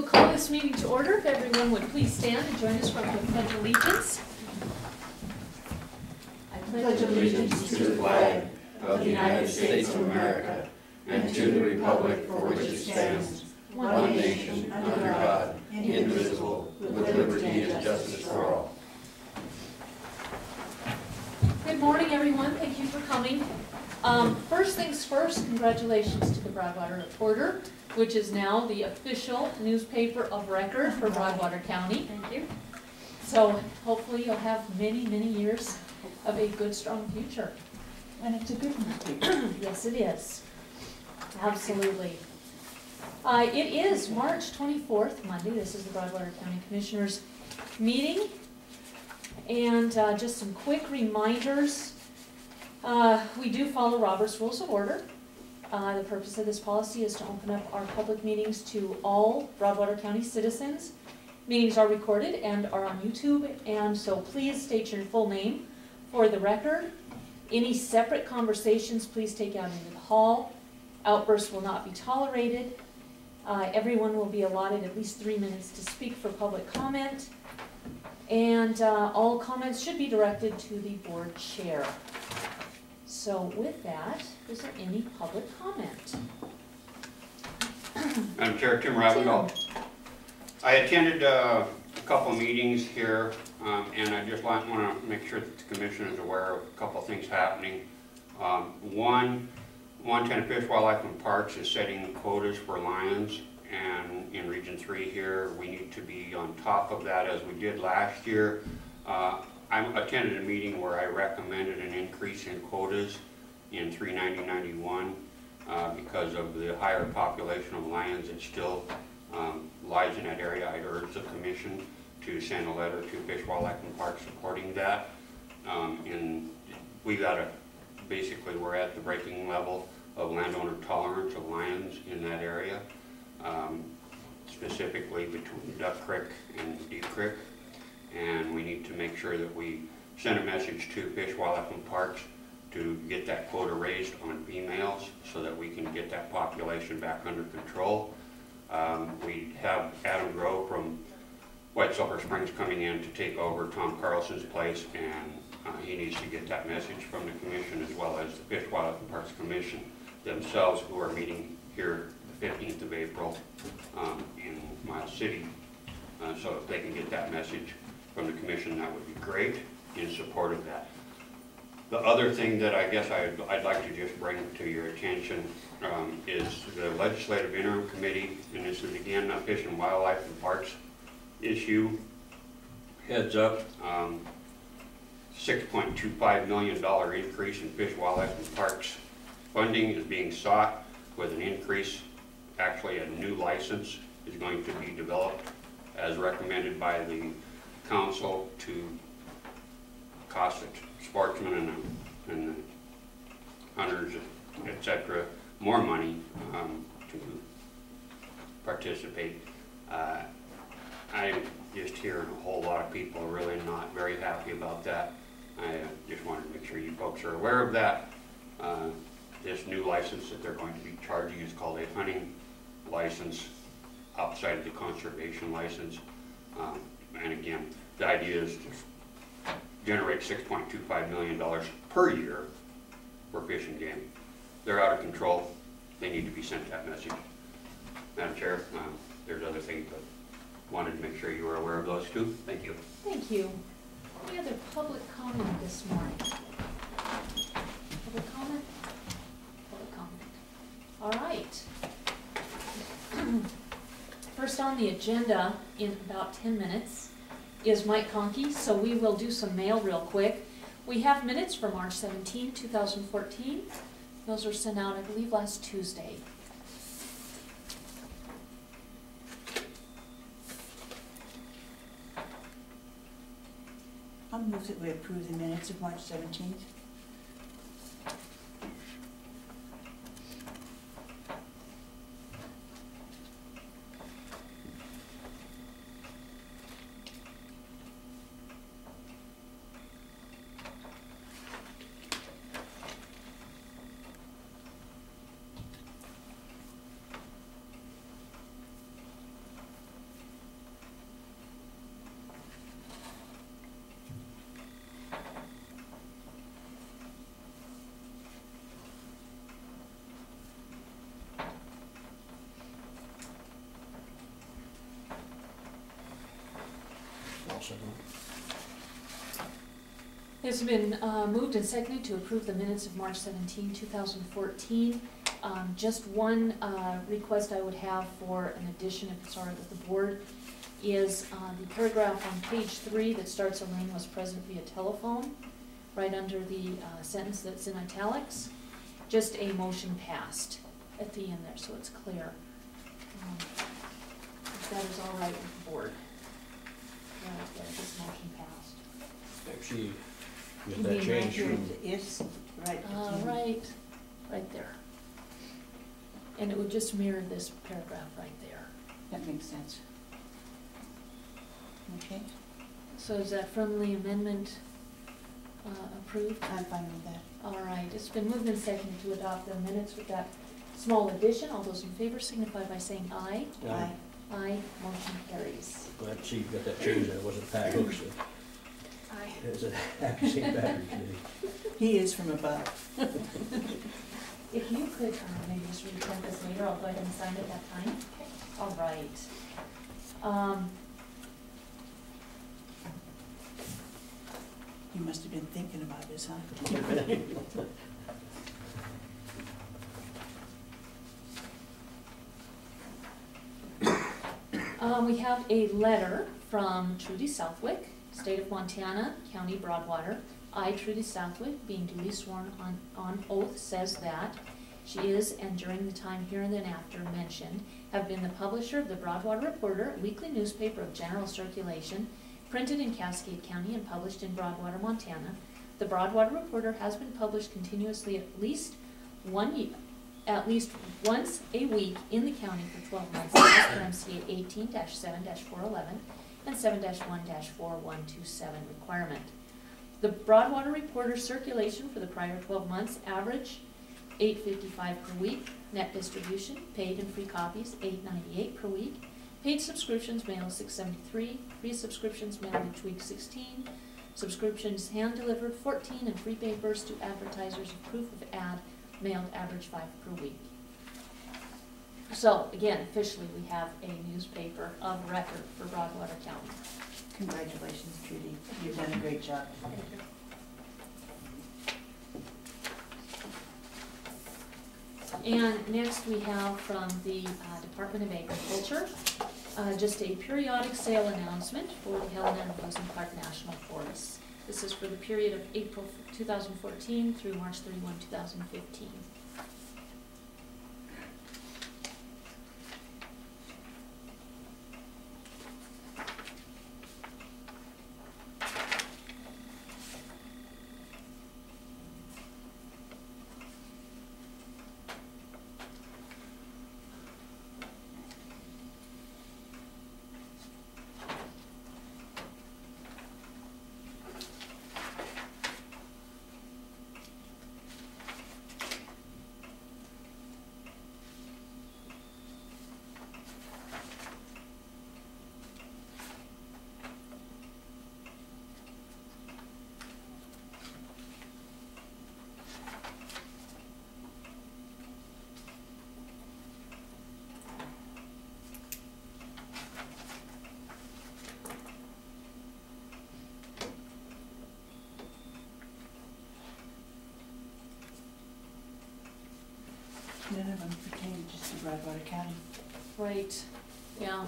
will call this meeting to order. If everyone would please stand and join us for the pledge of allegiance. I pledge allegiance to the flag of the United States of America and to the republic for which it stands, one nation, under God, indivisible, with liberty and justice for all. Good morning, everyone. Thank you for coming. Um, First things first, congratulations to the Broadwater Reporter, which is now the official newspaper of record for Broadwater County. Thank you. So hopefully you'll have many, many years of a good, strong future. And it's a good newspaper. Yes, it is. Absolutely. Uh, It is March 24th, Monday. This is the Broadwater County Commissioners meeting. And uh, just some quick reminders. Uh, We do follow Robert's Rules of Order. Uh, The purpose of this policy is to open up our public meetings to all Broadwater County citizens. Meetings are recorded and are on YouTube, and so please state your full name for the record. Any separate conversations, please take out into the hall. Outbursts will not be tolerated. Uh, Everyone will be allotted at least three minutes to speak for public comment. And uh, all comments should be directed to the board chair. So with that, is there any public comment? Madam Chair, Tim Ravndal. I attended uh, a couple meetings here, um, and I just want to make sure that the commission is aware of a couple things happening. Um, One, Montana Fish, Wildlife and Parks is setting quotas for lions, and in Region 3 here, we need to be on top of that as we did last year. Uh, I attended a meeting where I recommended an increase in quotas in 39091 uh, because of the higher population of lions that still um, lies in that area. I'd urge the commission to send a letter to Fish, Wildlife and Parks supporting that. Um, And we got a, basically, we're at the breaking level of landowner tolerance of lions in that area, um, specifically between Duck Creek and Deep Creek. And we need to make sure that we send a message to Fish, Wildlife and Parks to get that quota raised on females so that we can get that population back under control. Um, We have Adam Grove from White Sulphur Springs coming in to take over Tom Carlson's place, and uh, he needs to get that message from the commission as well as the Fish, Wildlife and Parks Commission themselves, who are meeting here the 15th of April um, in Miles City. Uh, So if they can get that message from the commission, that would be great in support of that. The other thing that I guess I'd, I'd like to just bring to your attention um, is the Legislative Interim Committee, and this is again a Fish and Wildlife and Parks issue. Heads up, um, $6.25 million increase in Fish, Wildlife and Parks funding is being sought with an increase, actually a new license is going to be developed as recommended by the council to cost the sportsmen and, the- and the hunters, et cetera, more money um, to participate. Uh, I'm just hearing a whole lot of people really not very happy about that. I just wanted to make sure you folks are aware of that. Uh, This new license that they're going to be charging is called a hunting license outside of the conservation license. Um, And again, the idea is to generate six point two five million dollars per year for fish and game. They're out of control, they need to be sent that message. Madam Chair, um, there's other things, but wanted to make sure you were aware of those too. Thank you. Thank you. Any other public comment this morning? Public comment? Public comment. All right. First on the agenda in about 10 minutes is Mike Conkey, so we will do some mail real quick. We have minutes for March 17, 2014. Those were sent out, I believe, last Tuesday. I'll move that we approve the minutes of March seventeenth. It's been uh, moved and seconded to approve the minutes of March 17, 2014. Um, Just one uh, request I would have for an addition, if it's all right with the board, is uh, the paragraph on page three that starts Elaine was present via telephone, right under the uh, sentence that's in italics. Just a motion passed at the end there, so it's clear. Um, If that is all right with the board. Right there, motion passed. Actually, You with mean that right change from, at is, right. Uh, right, right there. And it would just mirror this paragraph right there. That makes sense. Okay, So is that friendly amendment uh, approved? I'm fine with that. All right, it's been moved and seconded to adopt the minutes with that small addition. All those in favor signify by saying aye. Aye. Aye, motion carries. glad to see you got that change, that wasn't Pat Hooks, Aye. It was a Happy St. Patrick's Day. He is from above. If you could uh, maybe just reprint this later, I'll go ahead and sign it at that time. All right. Um, He must have been thinking about this, huh? Um, we have a letter from Trudy Southwick, State of Montana, County Broadwater. I, Trudy Southwick, being duly sworn on, on oath, says that she is, and during the time here and then after mentioned, have been the publisher of the Broadwater Reporter, weekly newspaper of general circulation, printed in Cascade County and published in Broadwater, Montana. The Broadwater Reporter has been published continuously at least one year, at least once a week in the county for twelve months, as per MCA eighteen seven four eleven and seven one four one two seven requirement. The Broadwater Reporter circulation for the prior twelve months average eight fifty-five per week, net distribution, paid and free copies, eight ninety-eight per week, paid subscriptions mailed six seventy-three, free subscriptions mailed each week sixteen, subscriptions hand-delivered fourteen, and free papers to advertisers of proof of ad mailed average five per week. So, again, officially, we have a newspaper of record for Broadwater County. Congratulations, Judy. You've done a great job. And next, we have from the uh, Department of Agriculture, uh, just a periodic sale announcement for the Helena and Rosen Park National Forests. This is for the period of April 2014 through March 31, 2015. None of them pertain just to Broadwater County. Right, yeah.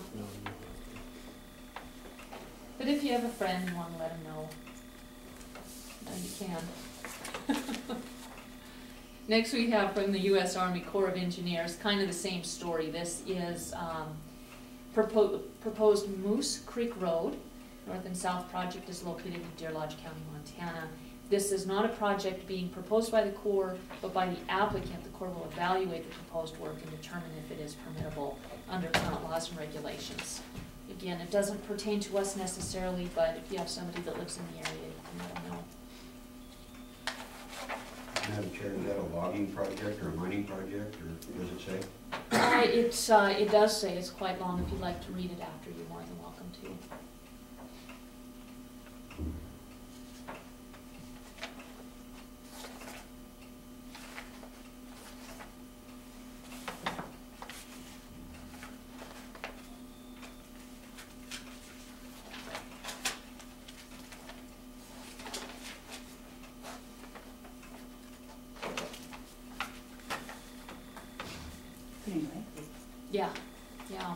But if you have a friend you want to let them know, uh, you can. Next, we have from the U.S. Army Corps of Engineers, kind of the same story. This is um, propo- proposed Moose Creek Road. North and South project is located in Deer Lodge County, Montana. This is not a project being proposed by the Corps, but by the applicant. The Corps will evaluate the proposed work and determine if it is permittable under current laws and regulations. Again, it doesn't pertain to us necessarily, but if you have somebody that lives in the area, you can let them know. Madam Chair, is that a logging project or a mining project, or does it say? Uh, it's, uh, it does say it's quite long, if you'd like to read it after, you're more than welcome to. Yeah, yeah.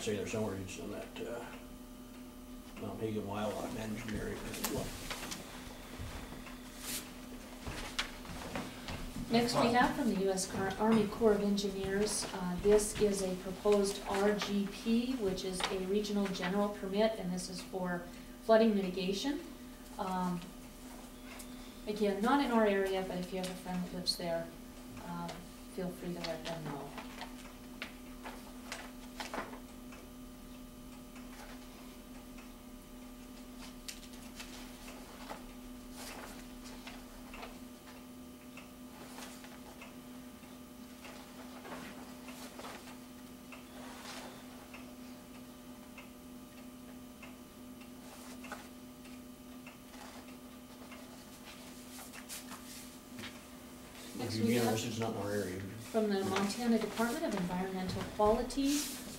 I guess it might say there somewhere in that, uh, Wildlife Management Area. Next, we have from the U.S. Army Corps of Engineers, uh, this is a proposed RGP, which is a regional general permit, and this is for flooding mitigation. Um, Again, not in our area, but if you have a friend that lives there, um, feel free to let them know. Next, If we area. From the Montana Department of Environmental Quality,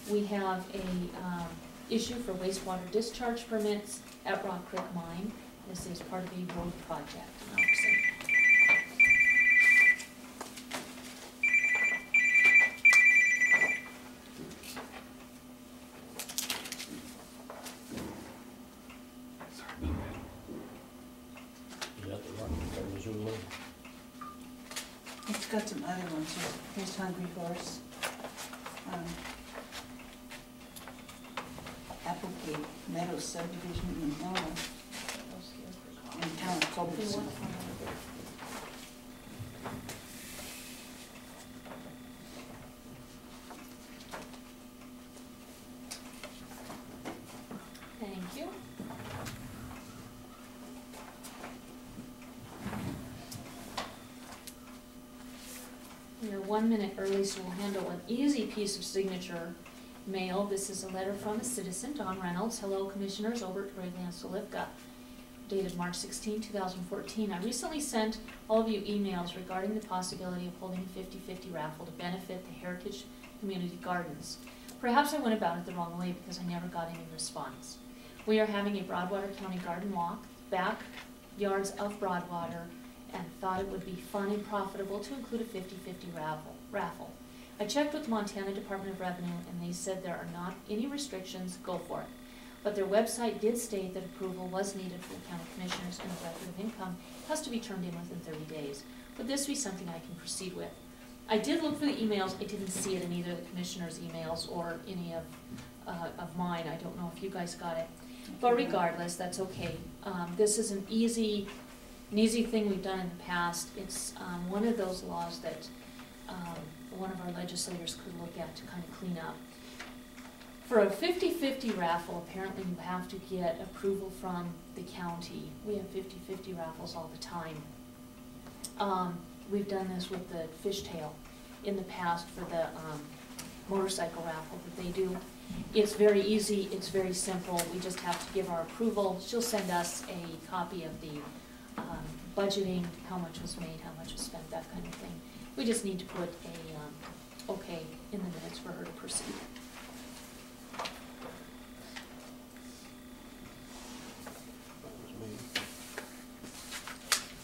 we have a, um, issue for wastewater discharge permits at Rock Creek Mine. This is part of a road project in Oxon. Is that the Rocky Mountain, Missoula? It's got other ones Hungry Horse. um, Applegate Meadows subdivision in Helena, in town of Culbertson. Thank you. We are one minute early, so we'll handle an easy piece of signature mail. This is a letter from a citizen, Don Reynolds. Hello, Commissioners, Obert, Graveley, and Solivka. Dated March 16, 2014. I recently sent all of you emails regarding the possibility of holding a 50-50 raffle to benefit the Heritage Community Gardens. Perhaps I went about it the wrong way because I never got any response. We are having a Broadwater County Garden Walk, backyards of Broadwater, and thought it would be fun and profitable to include a 50-50 raffle, raffle. I checked with Montana Department of Revenue, and they said there are not any restrictions, go for it. But their website did state that approval was needed for the county commissioners, and the record of income has to be turned in within thirty days. Would this be something I can proceed with? I did look for the emails, I didn't see it in either the commissioners' emails or any of, uh, of mine, I don't know if you guys got it. But regardless, that's okay. Um, this is an easy, an easy thing we've done in the past. It's, um, one of those laws that, um, one of our legislators could look at to kind of clean up. For a 50-50 raffle, apparently you have to get approval from the county. We have 50-50 raffles all the time. Um, we've done this with the fishtail in the past for the, um, motorcycle raffle that they do. It's very easy, it's very simple, we just have to give our approval. She'll send us a copy of the, um, budgeting, how much was made, how much was spent, that kind of thing. We just need to put a, um, okay in the minutes for her to proceed. That was me.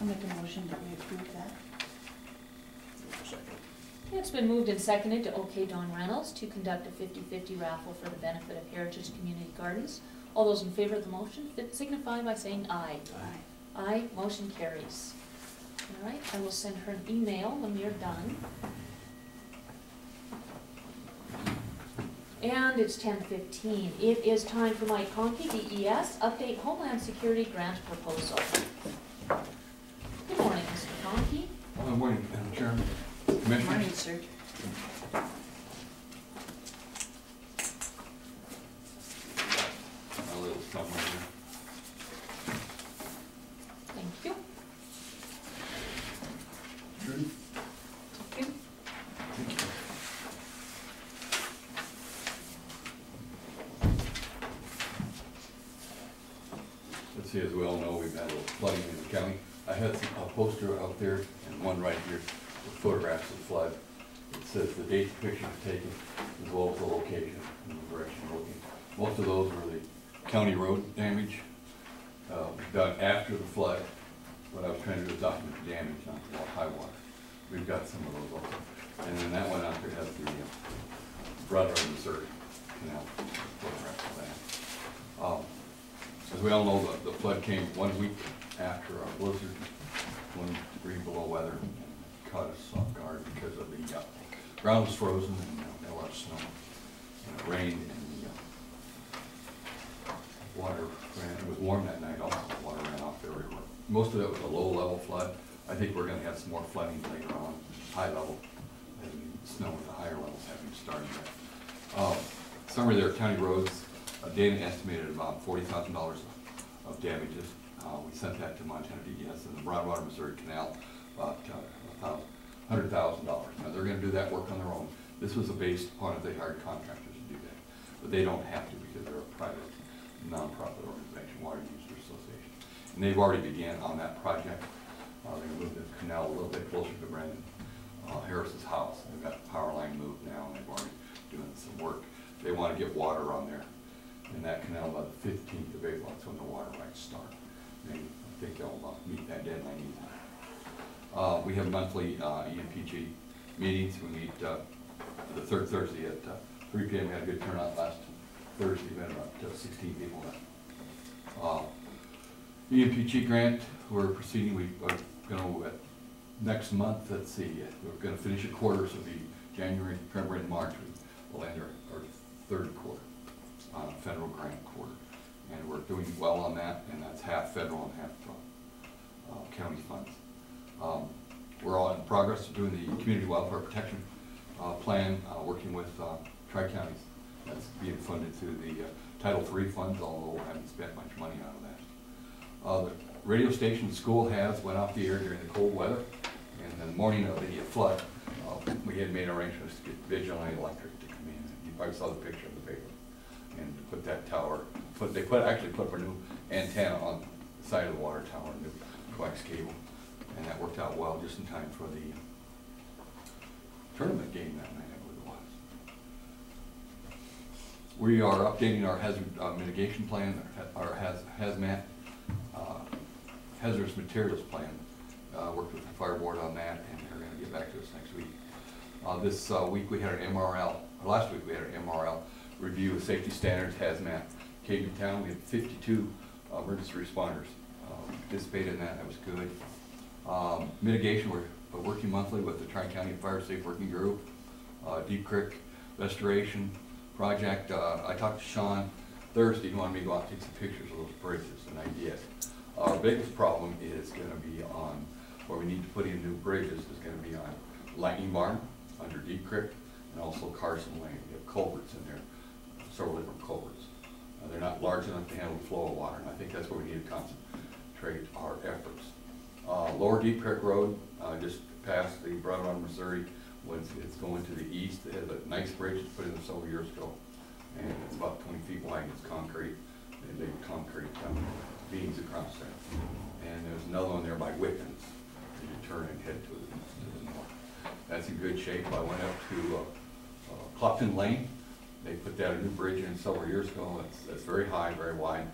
I'll make a motion that we approve that. Second. It's been moved and seconded to OK Don Reynolds to conduct a 50-50 raffle for the benefit of Heritage Community Gardens. All those in favor of the motion signify by saying aye. Aye. Aye, motion carries. All right, I will send her an email when we are done. And it's ten fifteen. It is time for Mike Conkey, DES, update Homeland Security Grant Proposal. Good morning, Mr. Conkey. Good morning, Madam Chairman. Morning, Commissioners, sir. a little something here. Thank you. Good. Thank you. Let's see, as we all know, we've had a little flooding in the county. I had some- a poster out there and one right here with photographs of the flood. It says the date the picture was taken as well as the location and the direction we're looking. Most of those were the county road damage. uh, done after the flood. What I was trying to do is document the damage, not the wa- high water. We've got some of those also. And then that one out there has the uh, Broadwater, Missouri Canal. photograph of that. Um, As we all know, the, the flood came one week after our blizzard, one degree below weather, and caught us off guard because of the, uh, ground was frozen and uh, a lot of snow. And it rained and the, uh, water ran, it was warm that night also, the water ran off everywhere. Most of it was a low-level flood. I think we're gonna have some more flooding later on, high level, and snow at the higher levels having started. Uh, Summary there, county roads, uh, Dana estimated about forty thousand dollars of damages. Uh, we sent that to Montana DES and the Broadwater, Missouri Canal, about, uh. Now, they're gonna do that work on their own. This was a based upon if they hired contractors to do that. But they don't have to because they're a private, nonprofit organization, Water Users Association. And they've already began on that project. Uh, they moved the canal a little bit closer to Brandon uh, Harris's house. They've got the power line moved now, and they've already doing some work. They want to get water on there in that canal by the fifteenth of April, that's when the water rights start. They, I think they'll uh, meet that deadline. Uh, we have monthly, uh, EMPG meetings, we meet, uh, the third Thursday at, uh, three P M. We had a good turnout last Thursday, we had about uh, sixteen people there. Uh, EMPG grant, we're proceeding, we are gonna, at next month, let's see, we're gonna finish a quarter, so it'll be January, February, and March, we'll end our, our third quarter, uh, federal grant quarter. And we're doing well on that, and that's half federal and half, county funds. Um, we're all in progress of doing the community wildfire protection, uh, plan, uh, working with, uh, tri-counties. That's being funded through the, uh, Title III funds, although we haven't spent much money out of that. Uh, the radio station school has went off the air during the cold weather, and the morning of the flood, uh, we had made arrangements to get Vigilant Electric to come in. You probably saw the picture of the paper, and put that tower, put, they put, actually put up a new antenna on the side of the water tower, new coax cable, and that worked out well, just in time for the tournament game that night, I believe it was. We are updating our hazard uh, mitigation plan, our haz- hazmat, uh, hazardous materials plan. Uh, Worked with the fire board on that, and they're gonna get back to us next week. Uh, This uh, week, we had an MRL, last week, we had an MRL review of safety standards hazmat. Came to town, we had fifty-two uh, emergency responders uh, participated in that, that was good. Um, Mitigation, we're working monthly with the Tri-County Fire Safe Working Group, uh, Deep Creek Restoration Project. Uh, I talked to Sean Thursday, he wanted me to go out and take some pictures of those bridges, and I did. Our biggest problem is gonna be on, where we need to put in new bridges, is gonna be on Lightning Barn, under Deep Creek, and also Carson Lane. We have culverts in there, several different culverts. Uh, They're not large enough to handle the flow of water, and I think that's where we need to concentrate our efforts. Uh, Lower Deep Creek Road, uh, just past the Broadwater, Missouri, it's going to the east, it has a nice bridge put in several years ago. And it's about twenty feet wide, it's concrete, big concrete, um, beams across there. And there's another one there by Wickens, you turn and head to the, to the north. That's in good shape, I went up to, uh, uh, Clopton Lane, they put that a new bridge in several years ago, it's very high, very wide.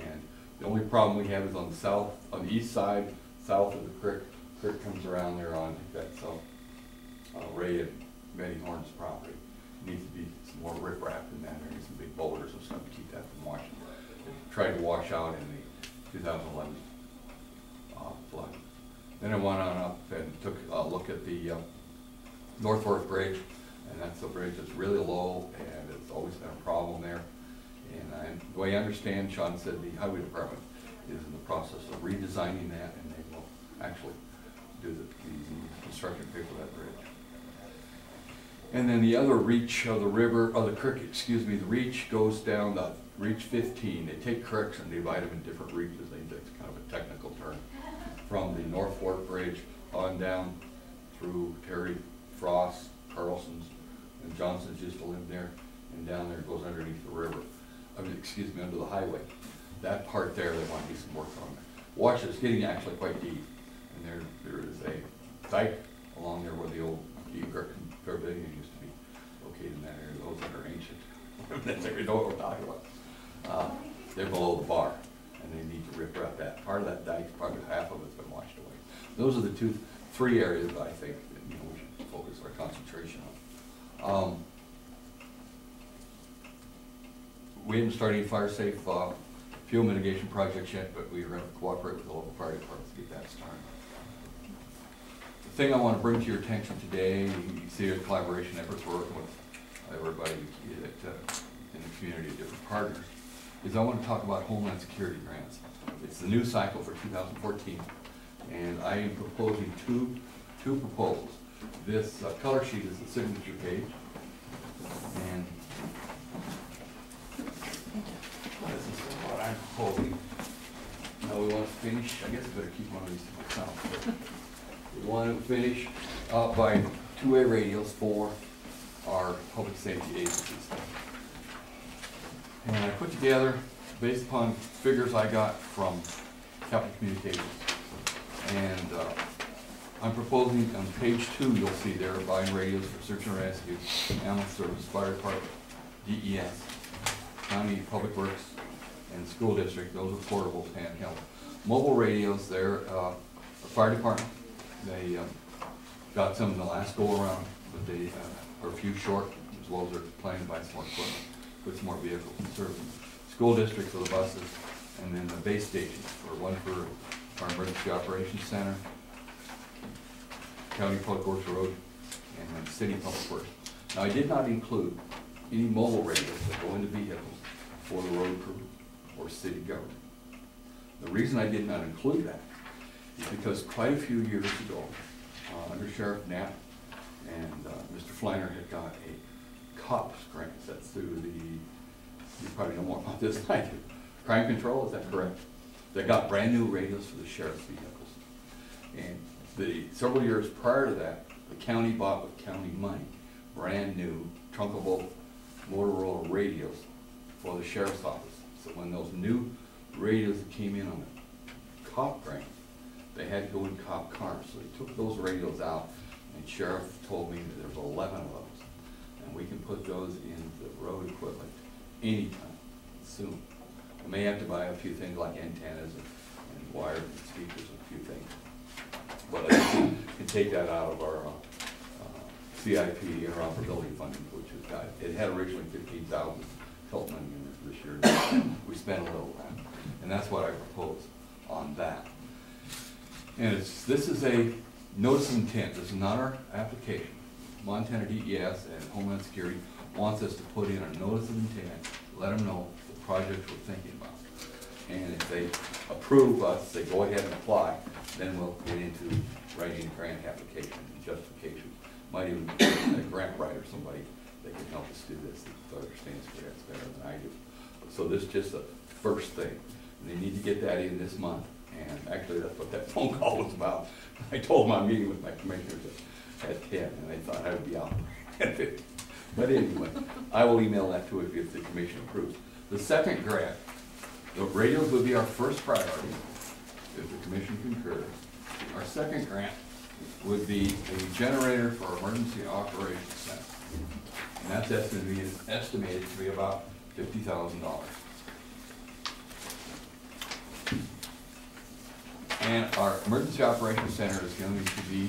And the only problem we have is on the south, on the east side, south of the creek, creek comes around there on, that's, uh, uh, Ray and Betty Horn's property. Needs to be some more riprap in that area, some big boulders and stuff to keep that from washing. Tried to wash out in the two thousand eleven, uh, flood. Then I went on up and took a look at the, uh, North Fork Bridge, and that's a bridge that's really low, and it's always been a problem there. And I, the way I understand, Sean said the highway department is in the process of redesigning that, actually do the, the construction pay for that bridge. And then the other reach of the river, of the creek, excuse me, the reach goes down the reach fifteen. They take creeks and divide them in different reaches. They, that's kind of a technical term. From the North Fork Bridge on down through Terry Frost, Carlson's, and Johnson's used to live there, and down there goes underneath the river. I mean, excuse me, under the highway. That part there, they want to do some work on. Watch, it's getting actually quite deep. There, there is a dike along there where the old Pavilion used to be located in that area. Those that are ancient, that's area, know what we're talking about. Uh, They're below the bar, and they need to rip out that. Part of that dike, probably half of it's been washed away. Those are the two, three areas that I think, that, you know, we should focus our concentration on. Um, We haven't started any fire safe, uh, fuel mitigation projects yet, but we are gonna cooperate with the local fire departments to get that started. The thing I wanna bring to your attention today, you see a collaboration efforts, we're working with everybody that, uh, in the community, of different partners, is I wanna talk about Homeland Security grants. It's the new cycle for two thousand fourteen, and I am proposing two, two proposals. This uh, color sheet is the signature page, and this is what Now, we want to finish, I guess I better keep one of these to myself. We want to finish uh, by two-way radios for our public safety agencies. And I put together, based upon figures I got from Capital Communications. And uh, I'm proposing on page two, you'll see there, buying radios for search and rescue, ambulance service, fire department, DES, county public works, and school district, those are portable handheld. Mobile radios, they're, uh, the fire department, they, um, got some in the last go around, but they, uh, are a few short, as well as they're planning to buy some more equipment, put some more vehicles in service. School district for the buses, and then the base stations, for one for our emergency operations center, county public works road, and then city public works. Now, I did not include any mobile radios that go into vehicles for the road crew city government. The reason I did not include that is because quite a few years ago, uh, under Sheriff Knapp and uh, Mr. Flanner had got a COPS grant, that's through the, you probably know more about this than I do. Crime Control, is that correct? They got brand-new radios for the sheriff's vehicles. And the, several years prior to that, the county bought with county money, brand-new trunkable Motorola radios for the sheriff's office. When those new radios that came in on the cop grant, they had to go in cop cars. So they took those radios out, and sheriff told me that there's eleven of those. And we can put those in the road equipment anytime, soon. We may have to buy a few things like antennas and, and wires and speakers and a few things. But I can take that out of our, uh, uh, CIP interoperability funding, which has got, it had originally fifteen thousand, year. We spend a little that, and that's what I propose on that. And it's, this is a notice of intent, this is not our application. Montana DES and Homeland Security wants us to put in a notice of intent, let them know the project we're thinking about. And if they approve us, they go ahead and apply, then we'll get into writing a grant application and justification. Might even a grant writer, somebody that can help us do this, that understands grants better than I do. So this is just the first thing, they need to get that in this month, and actually, that's what that phone call was about. I told I'm meeting with my commissioners at, at ten, and they thought I would be out at fifteen. But anyway, I will email that to you if the commission approves. The second grant, the radios would be our first priority, if the commission concurs. Our second grant would be a generator for emergency operations center. And that's estimated, estimated to be about fifty thousand dollars. And our emergency operations center is going to be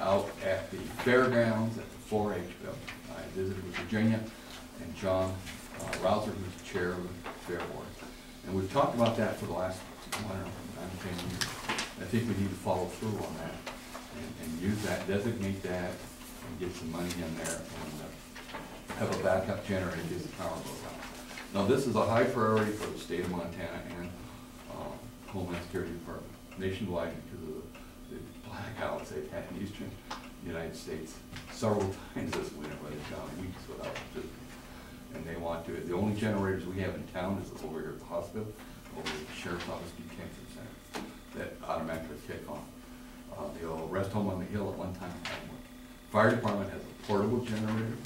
out at the fairgrounds, at the four H building. I visited with Virginia and John uh, Rouser, who's the chair of the fair board. And we've talked about that for the last, I don't know. I think we need to follow through on that and, and use that, designate that, and get some money in there and uh, have a backup generator in case the power goes out. Now, this is a high priority for the state of Montana and uh, Homeland Security Department nationwide because of the blackouts they've had in eastern United States several times this winter, where they've gone weeks without electricity. And they want to, the only generators we have in town is over here at the hospital, over at the sheriff's office detention center, that automatically kick on. Uh, the old rest home on the hill at one time. Fire department has a portable generator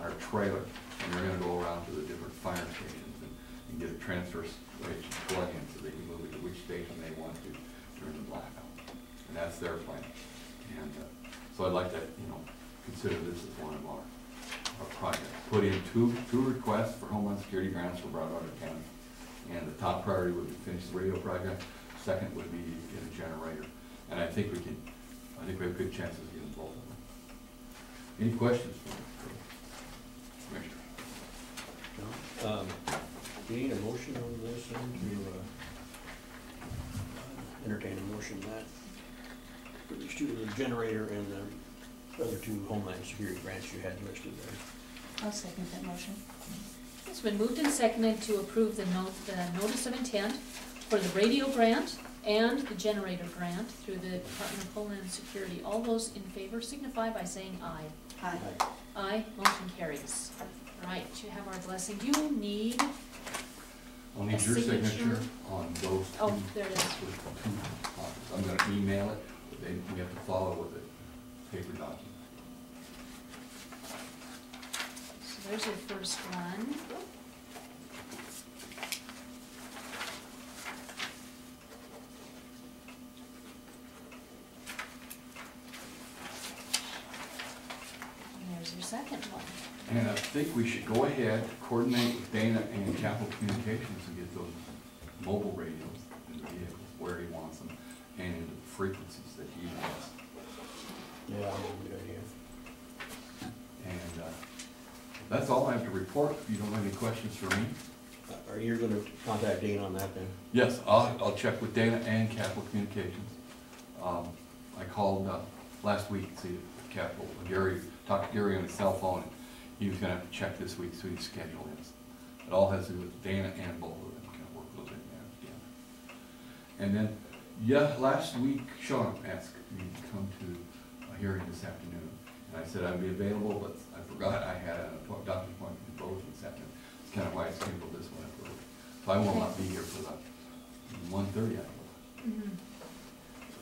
on our trailer, and they're gonna go around to the different fire stations and, and get a transfer switch plug-in so they can move it to which station they want to during the blackout. And that's their plan. And, uh, so I'd like to, you know, consider this as one of our, our projects. Put in two, two requests for Homeland Security grants for Broadwater County. And the top priority would be finish the radio project, second would be get a generator. And I think we can, I think we have good chances of getting both of them. Any questions for for Commissioner? No? Um, do you need a motion on this then to, uh, entertain a motion that for these two, the generator and the other two homeland security grants you had listed there? I'll second that motion. It's been moved and seconded to approve the note, the notice of intent for the radio grant and the generator grant through the Department of Homeland Security. All those in favor signify by saying aye. Aye. Aye, motion carries. Right, to have our blessing. Do you need, I'll need A your signature signature. on both. Oh, two. Oh, there it is. with two copies. I'm gonna email it, but then we have to follow with a paper document. so there's your first one. And there's your second one. And I think we should go ahead, coordinate with Dana and Capital Communications and get those mobile radios in the vehicles where he wants them and the frequencies that he wants. Yeah, that's a good idea. And, uh, that's all I have to report. If you don't have any questions for me? Are you gonna contact Dana on that then? Yes, I'll, I'll check with Dana and Capital Communications. Um, I called, uh, last week, to see if Capital, Gary, talked to Gary on his cell phone, he was gonna have to check this week, so he's scheduled it. It all has to do with Dana and both of them, kind of work a little bit together. And then, yeah, last week, Sean asked me to come to a hearing this afternoon, and I said I'd be available, but I forgot I had a doctor's appointment in Bozeman this afternoon. It's kind of why I scheduled this one up early. So I will not be here for the one thirty, I believe.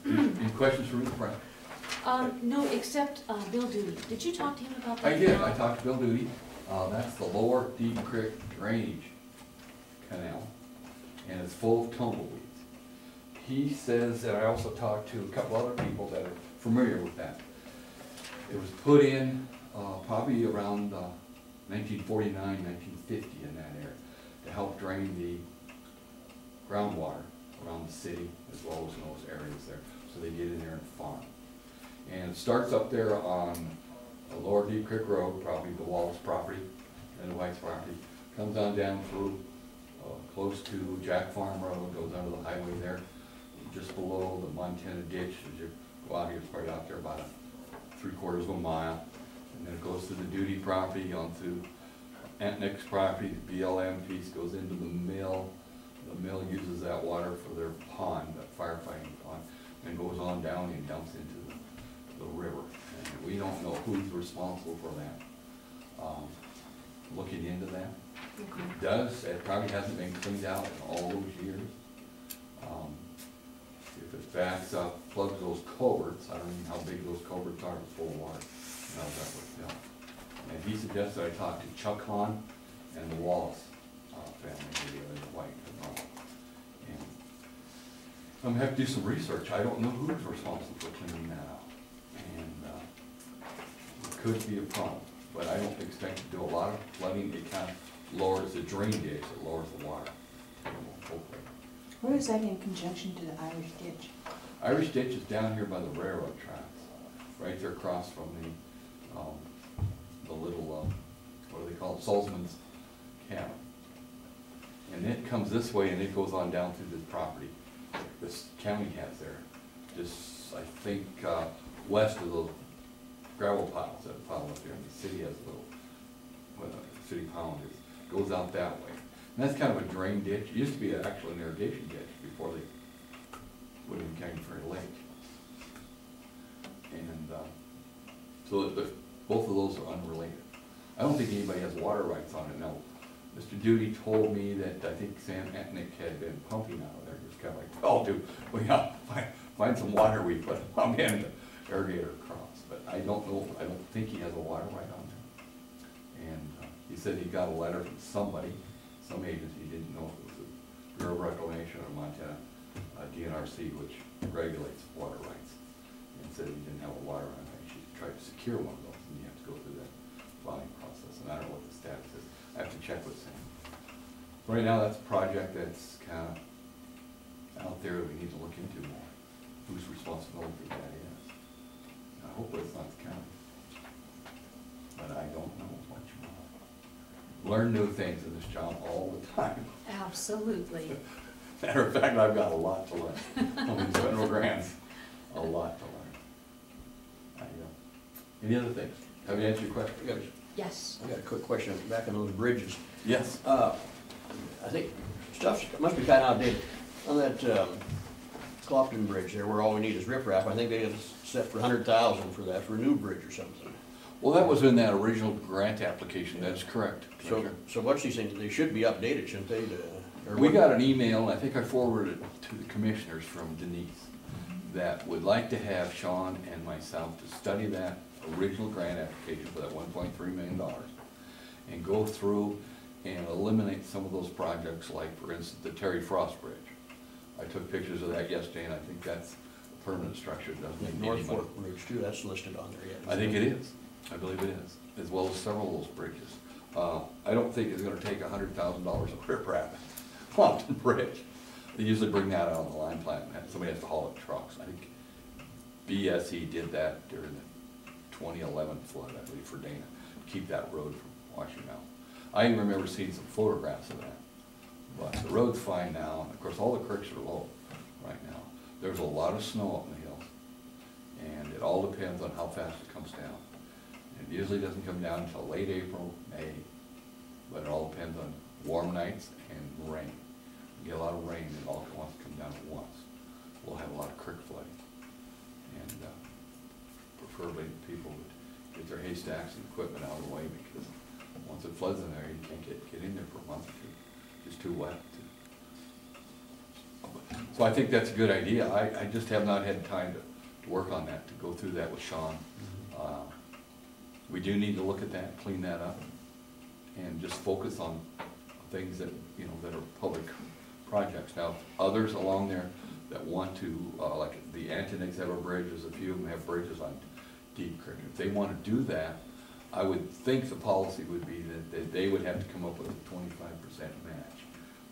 Mm-hmm. Any questions for me, Frank? Um, no, except, uh, Bill Doody. Did you talk to him about that? I did. I talked to Bill Doody, uh, that's the lower Deep Creek drainage canal, and it's full of tumbleweeds. He says that I also talked to a couple other people that are familiar with that. It was put in, uh, probably around, uh, 1949, 1950 in that area, to help drain the groundwater around the city as well as in those areas there, so they get in there and farm. And it starts up there on Lower Deep Creek Road, probably the Wallace property and the White's property, comes on down through, uh, close to Jack Farm Road, goes under the highway there, just below the Montana ditch, as you go out here, it's probably out there about a three quarters of a mile. And then it goes to the Doody property, onto Aunt Nick's property, the BLM piece goes into the mill. The mill uses that water for their pond, that firefighting pond, and goes on down and dumps into the, river. And we don't know who's responsible for that. Um, Looking into that. Okay. It does, it probably hasn't been cleaned out in all those years. Um, If it backs up, plugs those culverts, I don't know how big those culverts are, it's full of water. That would, know. And he suggested I talk to Chuck Hahn and the Wallace uh, family, the other White. and all. And I'm gonna have to do some research, I don't know who's responsible for cleaning that out. And uh, it could be a problem, but I don't expect to do a lot of flooding, it kind of lowers the drain ditch, it lowers the water. Hopefully. Where is that in conjunction to the Irish ditch? Irish ditch is down here by the railroad tracks, right there across from the, um, the little, um, what do they call it, Salzman's cabin. And it comes this way and it goes on down through this property, this county has there. Just, I think, uh, west of the gravel piles that pile up there, and the city has a little, well, the city pound is, goes out that way. And that's kind of a drain ditch, it used to be actually an irrigation ditch before they William County Fair Lake. And, uh, so the, both of those are unrelated. I don't think anybody has water rights on it now. Mr. Doody told me that I think Sam Etnick had been pumping out of there, just kinda like, oh, dude, we got, find, find some water, we put pump in to irrigate our crops. But I don't know, I don't think he has a water right on there. And uh, he said he got a letter from somebody, some agency, he didn't know if it was the Bureau of Reclamation or Montana uh, DNRC, which regulates water rights, and said he didn't have a water on it, he tried to secure one of those, and you have to go through that filing process, and I don't know what the status is, I have to check with Sam. Right now, that's a project that's kind of out there that we need to look into more, whose responsibility that is. I hope it's not the county. But I don't know what you want. Learn new things in this job all the time. Absolutely. Matter of fact, I've got a lot to learn on these federal grants, a lot to learn. I, uh, Any other things? Have you answered your question? I got, Yes. I got a quick question back on those bridges. Yes. Uh, I think stuff must be kinda outdated. On that, um, Clopton Bridge there, where all we need is riprap, I think they had set for a hundred thousand for that, for a new bridge or something. Well, that was in that original grant application, that's correct. So, Commissioner. so what's he saying, they should be updated, shouldn't they, to? or We what- got an email, and I think I forwarded it to the commissioners from Denise, that would like to have Sean and myself to study that original grant application for that one point three million dollars, and go through and eliminate some of those projects, like, for instance, the Terry Frost Bridge. I took pictures of that yesterday, and I think that's permanent structure, it doesn't need North. Fork Bridge too, that's listed on there yet. I think it is, I believe it is, as well as several of those bridges. Uh, I don't think it's gonna take a hundred thousand dollars of riprap, Clopton Bridge. They usually bring that out on the line plant, and somebody has to haul it trucks. I think BSE did that during the twenty eleven flood, I believe, for Dana, to keep that road from washing out. I even remember seeing some photographs of that. But the road's fine now, and of course, all the creeks are low right now. There's a lot of snow up in the hills. And it all depends on how fast it comes down. It usually doesn't come down until late April, May, but it all depends on warm nights and rain. We get a lot of rain, it all wants to come down at once. We'll have a lot of creek flooding. And uh, preferably people would get their haystacks and equipment out of the way because once it floods in there, you can't get, get in there for a month or two. It's too wet. So I think that's a good idea. I, I just have not had time to, to work on that, to go through that with Sean. Uh, We do need to look at that, clean that up, and just focus on things that, you know, that are public projects. Now, others along there that want to, uh, like the Antoinette Ever Bridge, there's a few of them have bridges on Deep Creek. If they want to do that, I would think the policy would be that they, they would have to come up with a twenty-five percent match,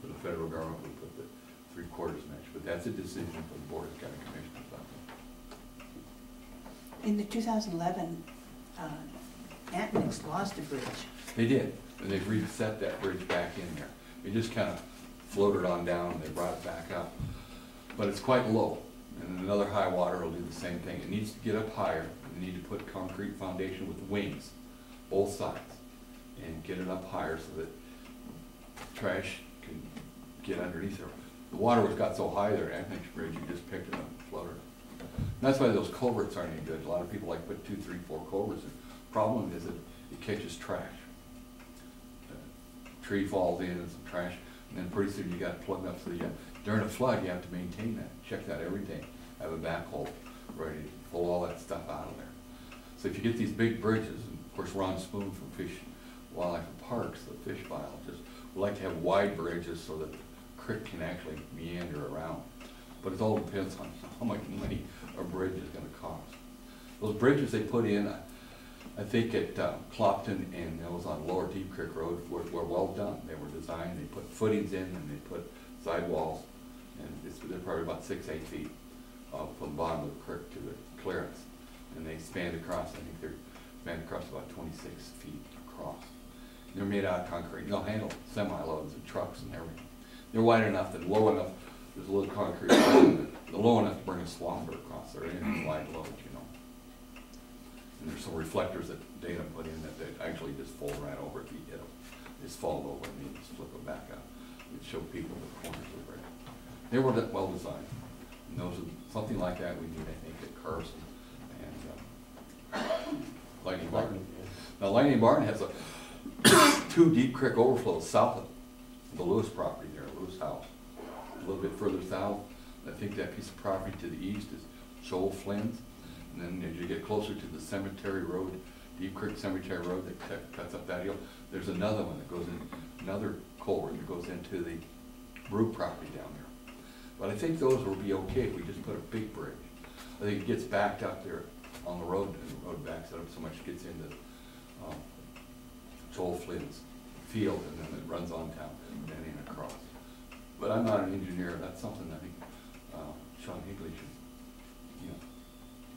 where the federal government would put the three quarters match, but that's a decision for the Board of County Commissioners. In the two thousand eleven, uh, Antonix lost a bridge. They did, and they've reset that bridge back in there. It just kind of floated on down, and they brought it back up. But it's quite low, and another high water will do the same thing. It needs to get up higher, they need to put concrete foundation with wings, both sides, and get it up higher so that trash can get underneath there. The water was got so high there at Anthony's Bridge, you just picked it up and floated it. That's why those culverts aren't any good. A lot of people like put two, three, four culverts in. Problem is that it catches trash. A Tree falls in and some trash, and then pretty soon you got plugged up, so you, during a flood, you have to maintain that, check that every day. Have a backhoe ready to pull all that stuff out of there. So if you get these big bridges, and of course Ron Spoon from Fish, Wildlife and Parks, the fish biologist, would like to have wide bridges so that the creek can actually meander around. But it all depends on how much money a bridge is gonna cost. Those bridges they put in, I- think at uh, Clopton and that was on Lower Deep Creek Road were, were well done. They were designed, they put footings in and they put sidewalls. And it's, they're probably about six, eight feet uh, from the bottom of the creek to the clearance. And they span across, I think they're spanned across about twenty-six feet across. They're made out of concrete, they'll handle semi-loads and trucks and everything. They're wide enough and low enough, there's a little concrete, they're low enough to bring a swamper across there, anything wide loads, you know. And there's some reflectors that Dana put in that they actually just fold right over if you hit them. They just fall over and you just flip them back up. It show people the corners of the. They were well designed. And those are, something like that we need, I think, at Carson and, uh, Lightning Barn. Now, Lightning Barn has a, two Deep Creek overflows south of the Lewis property Lewis House. A little bit further south, I think that piece of property to the east is Joel Flynn's. And then as you get closer to the cemetery road, Deep Creek Cemetery Road that cuts up that hill, there's another one that goes in, another culvert that goes into the Brew property down there. But I think those will be okay if we just put a big bridge. I think it gets backed up there on the road, and the road backs it up so much it gets into, um, Joel Flynn's field, and then it runs on down, and then in across. But I'm not an engineer, that's something I think, uh, Sean Higley should, you know,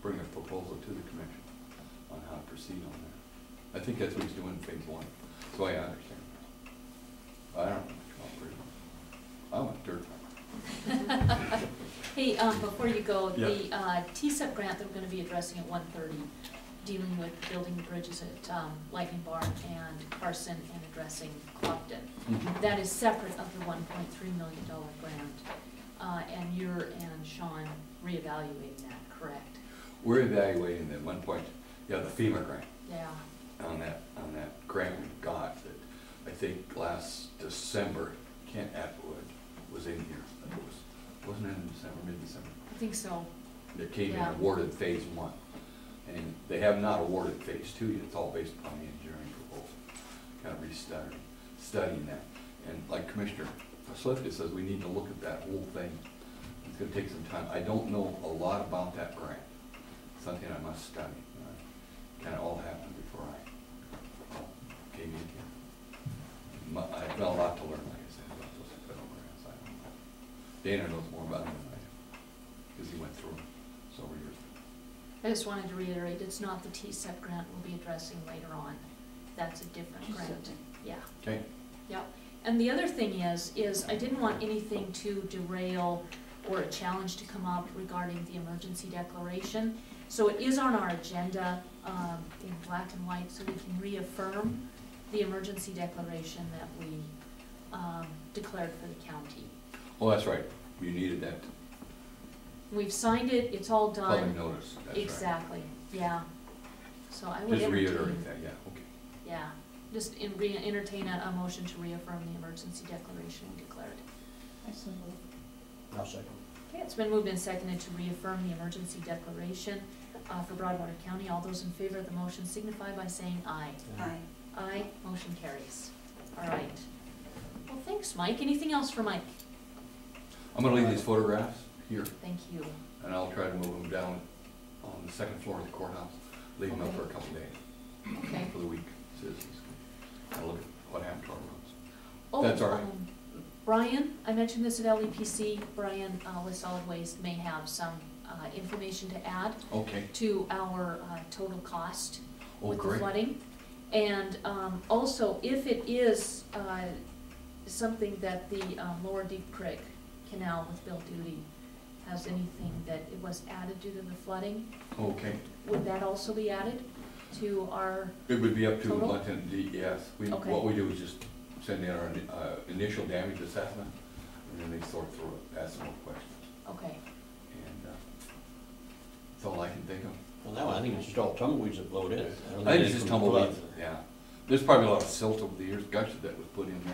bring a proposal to the commission on how to proceed on that. I think that's what he's doing in phase one, so I understand. I don't know much about bridges. I want a dirt farmer. Hey, um, before you go, Yeah. the, uh, TSEP grant that we're gonna be addressing at one thirty, dealing with building bridges at, um, Lightning Barn and Carson and addressing Clopton. Mhm. That is separate of the one point three million dollar grant, uh, and you're and Sean reevaluating that, correct? We're evaluating the one point, yeah, the FEMA grant. Yeah, on that, on that grant we got that I think last December, Kent Atwood was in here. It was, wasn't it in December, mid-December? I think so, That came in Yeah. awarded phase one. And they have not awarded phase two yet, it's all based upon the engineering proposal. Kind of restudying, studying that. And like Commissioner Slifka says, we need to look at that whole thing. It's gonna take some time. I don't know a lot about that grant. Something I must study. Uh, kind of all happened before I uh, came in here. I've got a lot to learn, like I said, about those federal grants. I don't know. Dana knows more about it than I do, because he went through them years ago. I just wanted to reiterate, it's not the TSEP grant we'll be addressing later on, that's a different grant, yeah. Okay? Yep, and the other thing is, is I didn't want anything to derail or a challenge to come up regarding the emergency declaration. So it is on our agenda, um, in black and white, so we can reaffirm the emergency declaration that we, um, declared for the county. Oh, that's right, you needed that We've signed it, it's all done. public done, notice, that's right. exactly, yeah. So I would Just entertain. reiterate that, yeah, okay. Yeah, just in, re, entertain a, a motion to reaffirm the emergency declaration declared. I so move. I'll second. Okay, it's been moved and seconded to reaffirm the emergency declaration, uh, for Broadwater County. All those in favor of the motion signify by saying aye. Aye. Aye, motion carries. All right. Well, thanks, Mike. Anything else for Mike? I'm gonna leave these photographs here, Thank you. and I'll try to move them down on the second floor of the courthouse, leave them up for a couple days, Okay. for the week, citizens. I'll look at what happened to our roads. Oh, That's all right. um, Brian, I mentioned this at LEPC. Brian, uh, with solid waste may have some, uh, information to add. Okay, to our uh, total cost oh, with the flooding. And um, also, if it is uh, something that the um, Lower Deep Creek Canal with Bill Doody has anything that it was added due to the flooding, Okay, would that also be added to our, it would be up to Total? Lieutenant D, yes. We, Okay. what we do is just send in our, uh, initial damage assessment, and then they sort through it, ask some more questions, okay, and, uh, that's all I can think of. Well, that one, I think it's just all tumbleweeds that flowed in. don't I think think it's just from tumbleweeds, flood. yeah. There's probably a lot of silt over the years, gush that was put in there,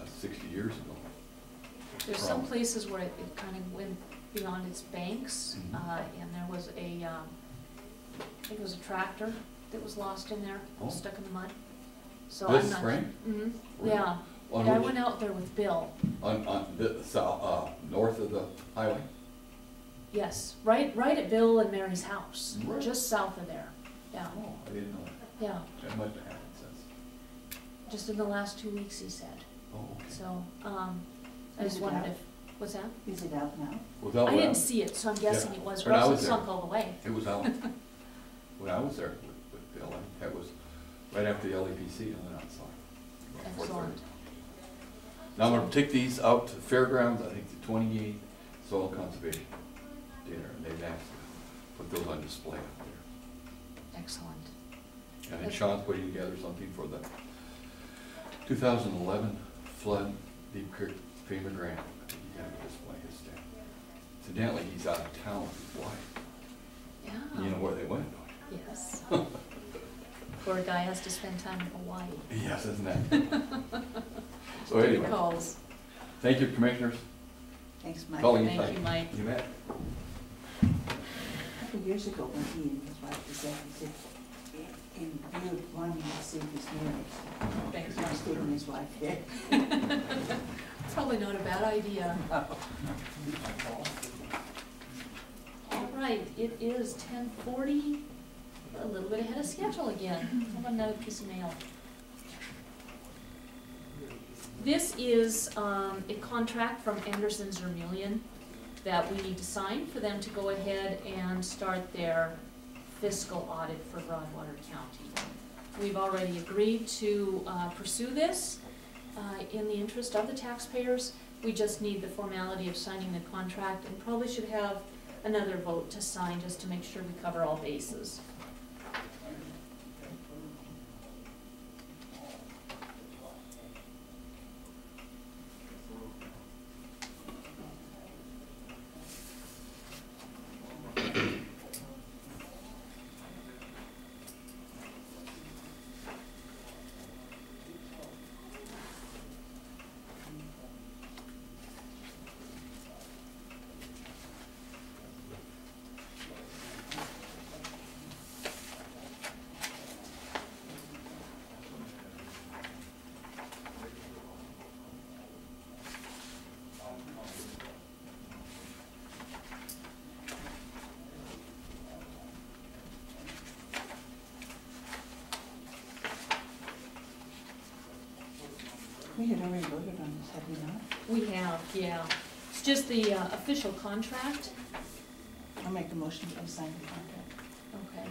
uh, sixty years ago. There's some places where it it kind of went beyond its banks, Mhm. uh, and there was a, um, I think it was a tractor that was lost in there, Oh. stuck in the mud. So I'm This not. spring? hmm Really? yeah. On Yeah, I which- went out there with Bill, On, on the, south, uh, north of the highway? yes, right, right at Bill and Mary's house, Really? just south of there, yeah, Oh, I didn't know that. yeah, That must have happened since. just in the last two weeks, he said, Oh, okay. so, um, I Is just it wondered if, what's that? Is it out now? Without I didn't see it, so I'm guessing Yeah. it was, But I or else was it there. sunk all the way. It was out, when I was there with, with Bill, and that was right after the LEPC, and then I saw it. about 4:30. Excellent. Now I'm gonna take these out to the fairgrounds, I think the twenty-eighth soil conservation dinner, and they've asked to put those on display up there. Excellent. And then Sean's putting together something for the two thousand eleven flood Deep Creek FEMA grant. I think He had to display his stuff. Incidentally, he's out of town with his wife. Yeah. You know where they went, don't Yes. Poor guy has to spend time in Hawaii. Yes, isn't that? So Good anyway, calls. thank you, commissioners. Thanks, Mike. Calling Thank you, Mike. You bet. A couple of years ago, when he and his wife was there, he said, in view of wanting to save his marriage, Thanks, he was Mike. taking his wife there. Probably not a bad idea. All right, it is ten forty, a little bit ahead of schedule again. About another piece of mail? This is um, a contract from Anderson ZurMuehlen that we need to sign for them to go ahead and start their fiscal audit for Broadwater County. We've already agreed to uh, pursue this uh, in the interest of the taxpayers. We just need the formality of signing the contract and probably should have another vote to sign just to make sure we cover all bases. We had already voted on this, had we not? We have, yeah. It's just the uh, official contract. I'll make a motion to sign the contract. Okay.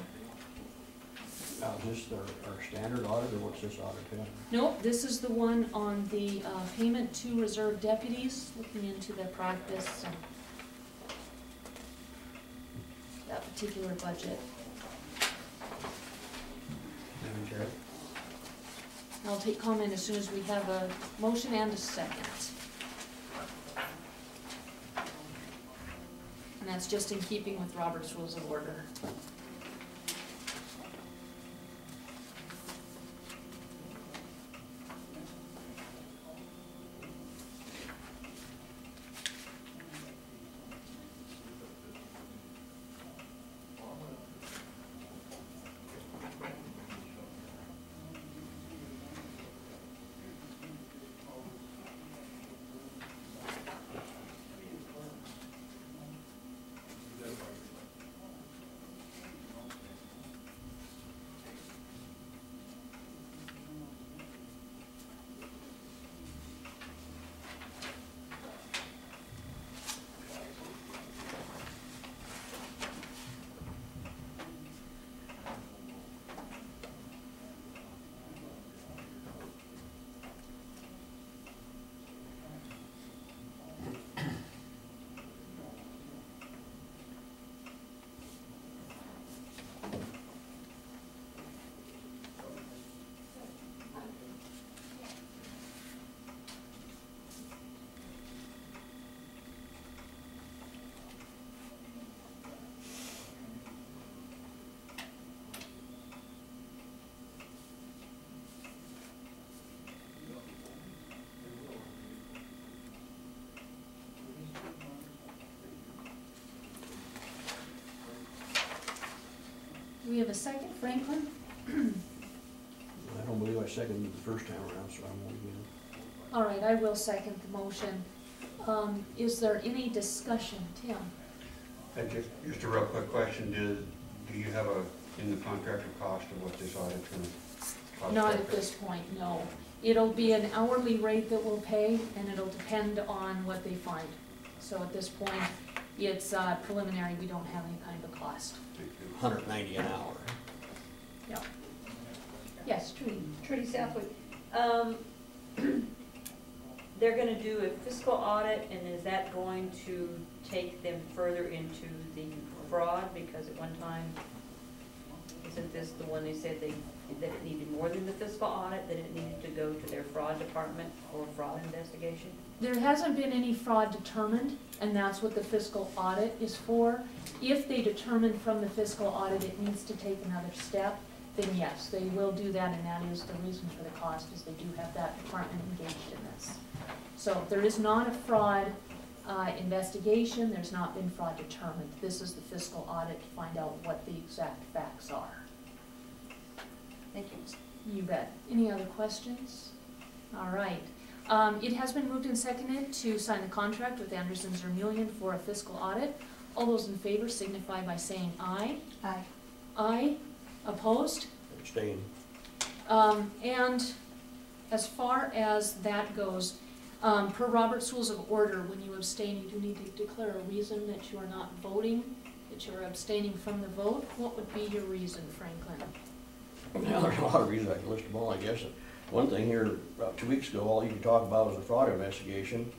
Now, is this our, our standard audit, or what's this audit in? Nope, this is the one on the uh, payment to reserve deputies, looking into their practice and that particular budget. Madam Chair? I'll take comment as soon as we have a motion and a second. And that's just in keeping with Robert's Rules of Order. We have a second, Franklin? I don't believe I seconded the first time around, so I'm going again. All right, I will second the motion. Um, Is there any discussion, Tim? Uh, Just, just a real quick question, do, do you have a, in the contract a cost of what this audit's gonna cost? Not at this point, no. It'll be an hourly rate that we'll pay, and it'll depend on what they find. So at this point, it's uh, preliminary, we don't have any kind of a cost. Thank. Hundred ninety an hour. Yes, Trudy? Trudy Southwick, um, they're gonna do a fiscal audit, and is that going to take them further into the fraud? Because at one time, isn't this the one they said they, that it needed more than the fiscal audit, that it needed to go to their fraud department for fraud investigation? There hasn't been any fraud determined, and that's what the fiscal audit is for. If they determine from the fiscal audit it needs to take another step, then yes, they will do that, and that is the reason for the cost, is they do have that department engaged in this. So there is not a fraud uh, investigation, there's not been fraud determined. This is the fiscal audit to find out what the exact facts are. Thank you. You bet. Any other questions? All right. Um, it has been moved and seconded to sign the contract with Anderson ZurMuehlen for a fiscal audit. All those in favor signify by saying aye. Aye. Aye. Opposed? Abstain. Um, and as far as that goes, um, per Robert's Rules of Order, when you abstain, you do need to declare a reason that you are not voting, that you are abstaining from the vote. What would be your reason, Franklin? Now, there's a lot of reasons I can list them all, I guess. One thing here, about two weeks ago, all you could talk about was a fraud investigation.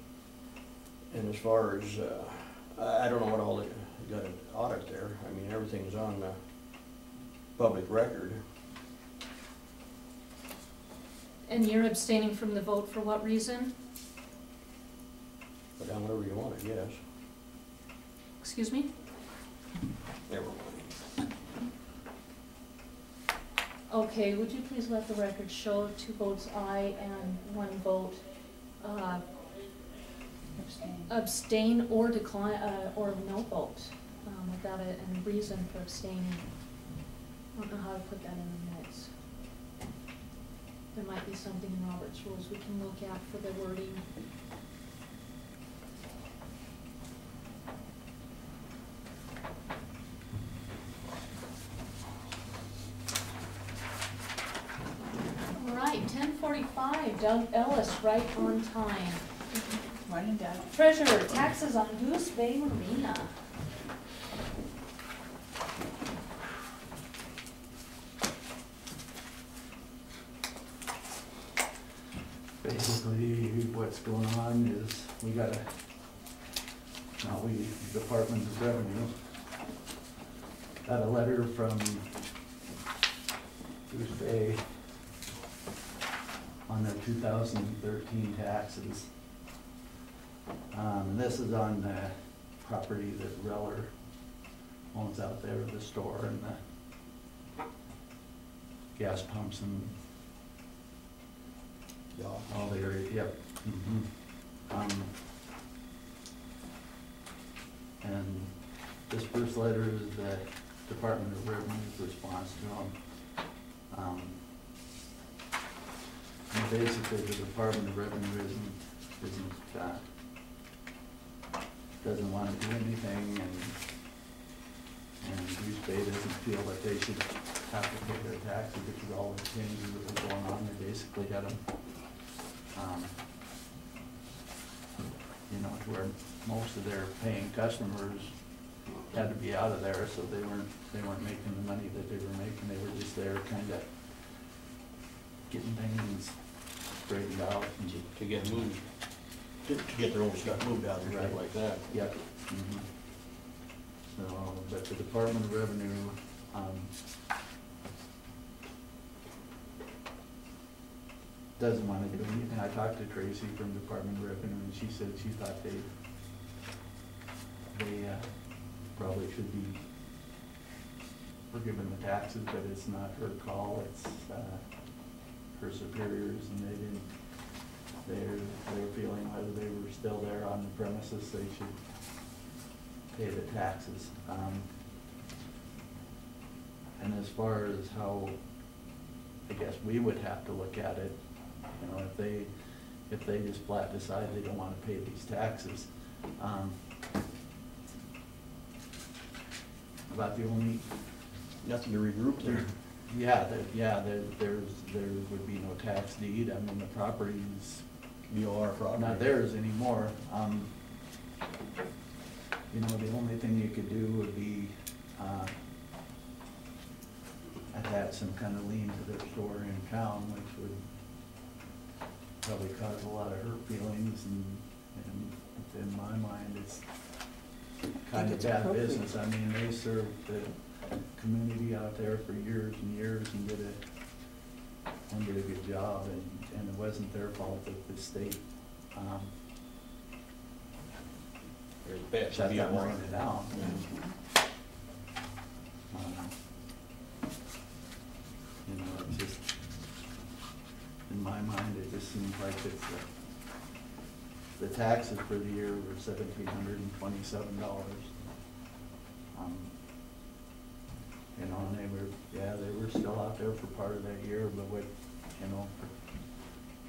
And as far as, uh, I, don't know what all, they you got an audit there. I mean, everything's on, uh, public record. And you're abstaining from the vote for what reason? Put down whatever you want, I guess. Excuse me? Never mind. Okay, would you please let the record show two votes aye and one vote uh, Abstain. abstain or decline, uh, or no vote, um, without a, a reason for abstaining. I don't know how to put that in the minutes. There might be something in Robert's rules we can look at for the wording. Right, ten forty-five, Doug Ellis, right on time. Morning, Doug. Treasurer, taxes on Goose Bay Marina. Basically, what's going on is, we got a, now we, Department of Revenue, got a letter from Goose Bay on and thirteen taxes. Um, and this is on the property that Reller owns out there, the store and the gas pumps and Yeah. all the area, yep. mhm. Um, And this first letter is the Department of Revenue's response to them. Um, and basically, the Department of Revenue isn't, isn't, uh, doesn't wanna do anything and, and Goose Bay doesn't feel that they should have to pay their taxes because of all the changes that are going on, they basically got them um, you know, to where most of their paying customers had to be out of there, so they weren't, they weren't making the money that they were making, they were just there kinda getting things straightened out To get moved, to, to get their own stuff moved out there, stuff Right. like that. yep. mhm. So, but the Department of Revenue, um, doesn't wanna do anything. I talked to Tracy from Department of Revenue, and she said she thought they, they, uh, probably should be forgiving the taxes, but it's not her call, it's, uh, her superiors, and they didn't, they're, they're feeling whether they were still there on the premises, they should pay the taxes. Um, and as far as how, I guess we would have to look at it, you know, if they, if they just flat decide they don't wanna pay these taxes, um, about the only, Nothing to regroup there. Yeah, there, yeah, there, there's, there would be no tax deed, I mean, the property's BOR property. not theirs anymore. Um, you know, the only thing you could do would be, uh, attach some kind of lien to their store in town, which would probably cause a lot of hurt feelings and, and in my mind, it's kind of it's bad appropriate. business. I mean, they served the community out there for years and years and did a, and did a good job, and, and it wasn't their fault that the state, um, There's a bad shut that BOR. marina down. Um, You know, it's just, in my mind, it just seems like it's, uh, the taxes for the year were seventeen hundred and twenty-seven dollars. You know, and they were, yeah, they were still out there for part of that year, but what, you know,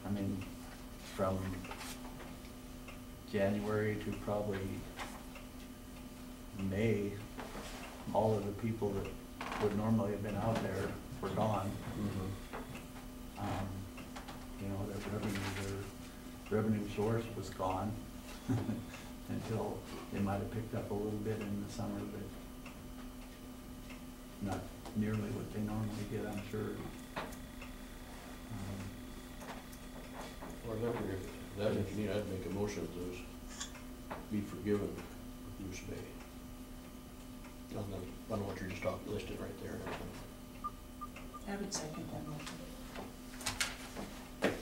I mean, from January to probably May, all of the people that would normally have been out there were gone. Mhm. Um, you know, their revenue, their revenue source was gone until they might have picked up a little bit in the summer, but not nearly what they normally get, I'm sure. Um, Well, that, that, if you need, I'd make a motion that those be forgiven with Goose Bay. On the, on what you're just talking, listed right there. I would second that motion.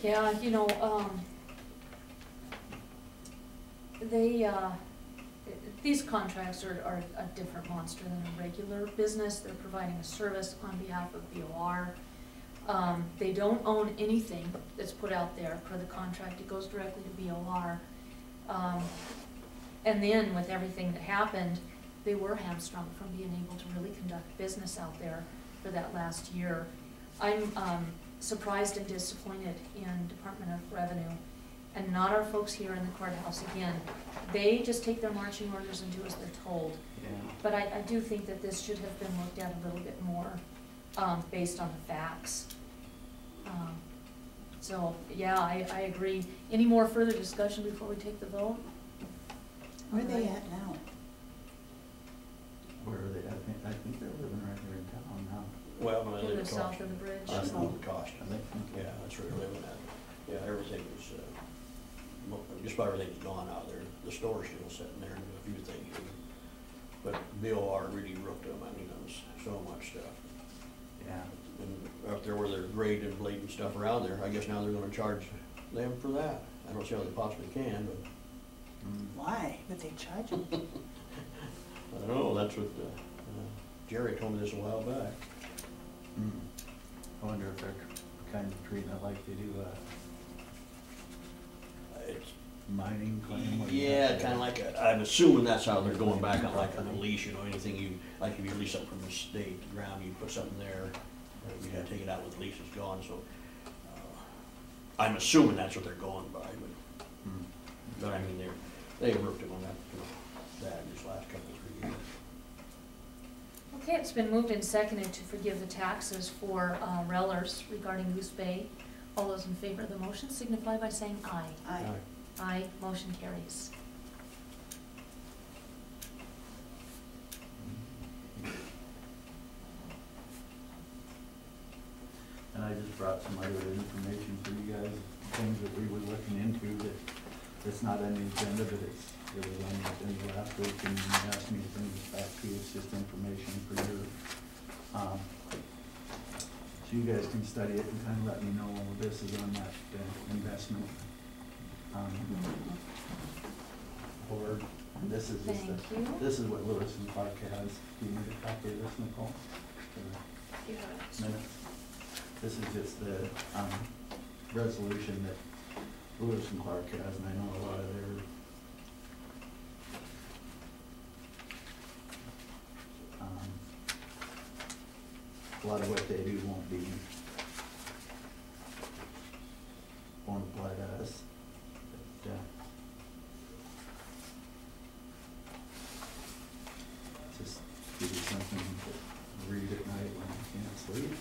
Yeah, you know, um, they, uh, these contracts are, are a different monster than a regular business. They're providing a service on behalf of BOR. Um, they don't own anything that's put out there per the contract. It goes directly to BOR. Um, and then with everything that happened, they were hamstrung from being able to really conduct business out there for that last year. I'm, um, surprised and disappointed in Department of Revenue, and not our folks here in the courthouse again. They just take their marching orders and do as they're told. Yeah. But I, I do think that this should have been looked at a little bit more, um, based on the facts. Um, So, yeah, I, I agree. Any more further discussion before we take the vote? Where are they at now? Where are they, I think, I think they're living right here in town now. Well, no, They they live cost. south of the bridge. That's not the cost, I think, yeah, that's where they're living at. Yeah, everything is, uh, mo- just about everything's gone out there. The store's still sitting there and a few things. But BOR really rooked them, I mean, it was so much stuff. yeah. And up there where they're grading and blading stuff around there, I guess now they're gonna charge them for that. I don't see how they possibly can, but Mm. Why would they charge them? I don't know, that's what, uh, uh, Jerry told me this a while back. Mm. I wonder if they're kind of treating it like they do a It's, mining claim. where you yeah, have kinda like, a- I'm assuming that's how they're going back on like on a lease, you know, anything you, like if you lease something from the state, the ground, you put something there, you gotta take it out when the lease is gone, so. uh, I'm assuming that's what they're going by, but, Mm. but I mean, they're, they rooked them on that, you know, that this last couple, three years. Okay, it's been moved and seconded to forgive the taxes for, uh, Rellers regarding Goose Bay. All those in favor of the motion signify by saying aye. I, Aye, motion carries. And I just brought some other information for you guys, things that we were looking into that, it's not on the agenda, but it's, it was on the agenda last week, and you asked me to bring this back to you, it's just information for your, um, so you guys can study it and kind of let me know, all of this is on that uh, investment, um, board, and this is just Thank a, you. this is what Lewis and Clark has, do you need a copy of this, Nicole? Or- minutes. This is just the, um, resolution that Lewis and Clark has, and I know a lot of their, um, a lot of what they do won't be, won't apply to us, but, uh, just give you something to read at night when you can't sleep.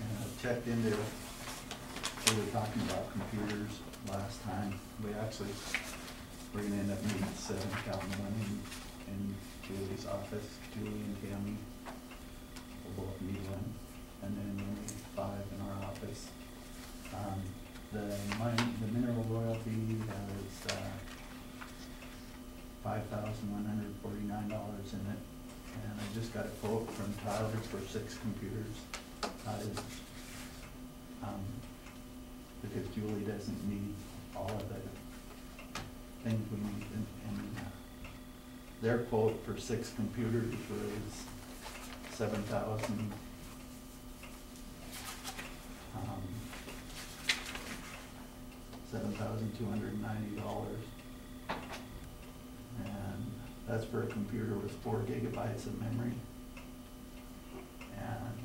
And I checked into, we were talking about computers last time. We actually, we're gonna end up meeting at seven, counting money in, in Julie's office, Julie and Tammy. We'll both meet one, and then only five in our office. Um, the mine, the mineral royalty has, uh, five thousand one hundred forty-nine dollars in it. And I just got a quote from Tyler for six computers. That is, um, because Julie doesn't need all of the things we need and, and uh, their quote for six computers was seven thousand, um, seven thousand two hundred ninety dollars. And that's for a computer with four gigabytes of memory. And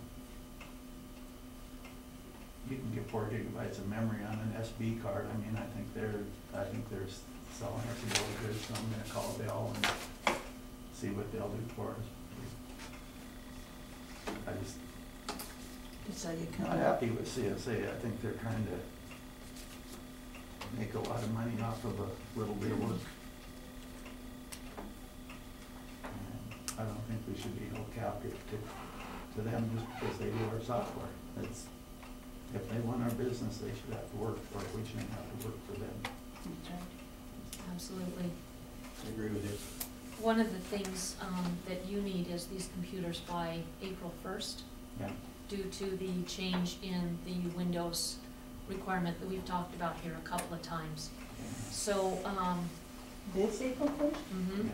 you can get four gigabytes of memory on an SD card. I mean, I think they're, I think they're s- selling us a really good, so I'm gonna call Dell and see what they'll do for us. I just So you Not can, happy with CSA, I think they're trying to make a lot of money off of a little bit of work. And I don't think we should be held captive to, to them just because they do our software. It's, if they want our business, they should have to work for it, we shouldn't have to work for them. that's right. Absolutely. I agree with you. One of the things um, that you need is these computers by April first, Yeah, due to the change in the Windows requirement that we've talked about here a couple of times. So, um, This April first? mhm.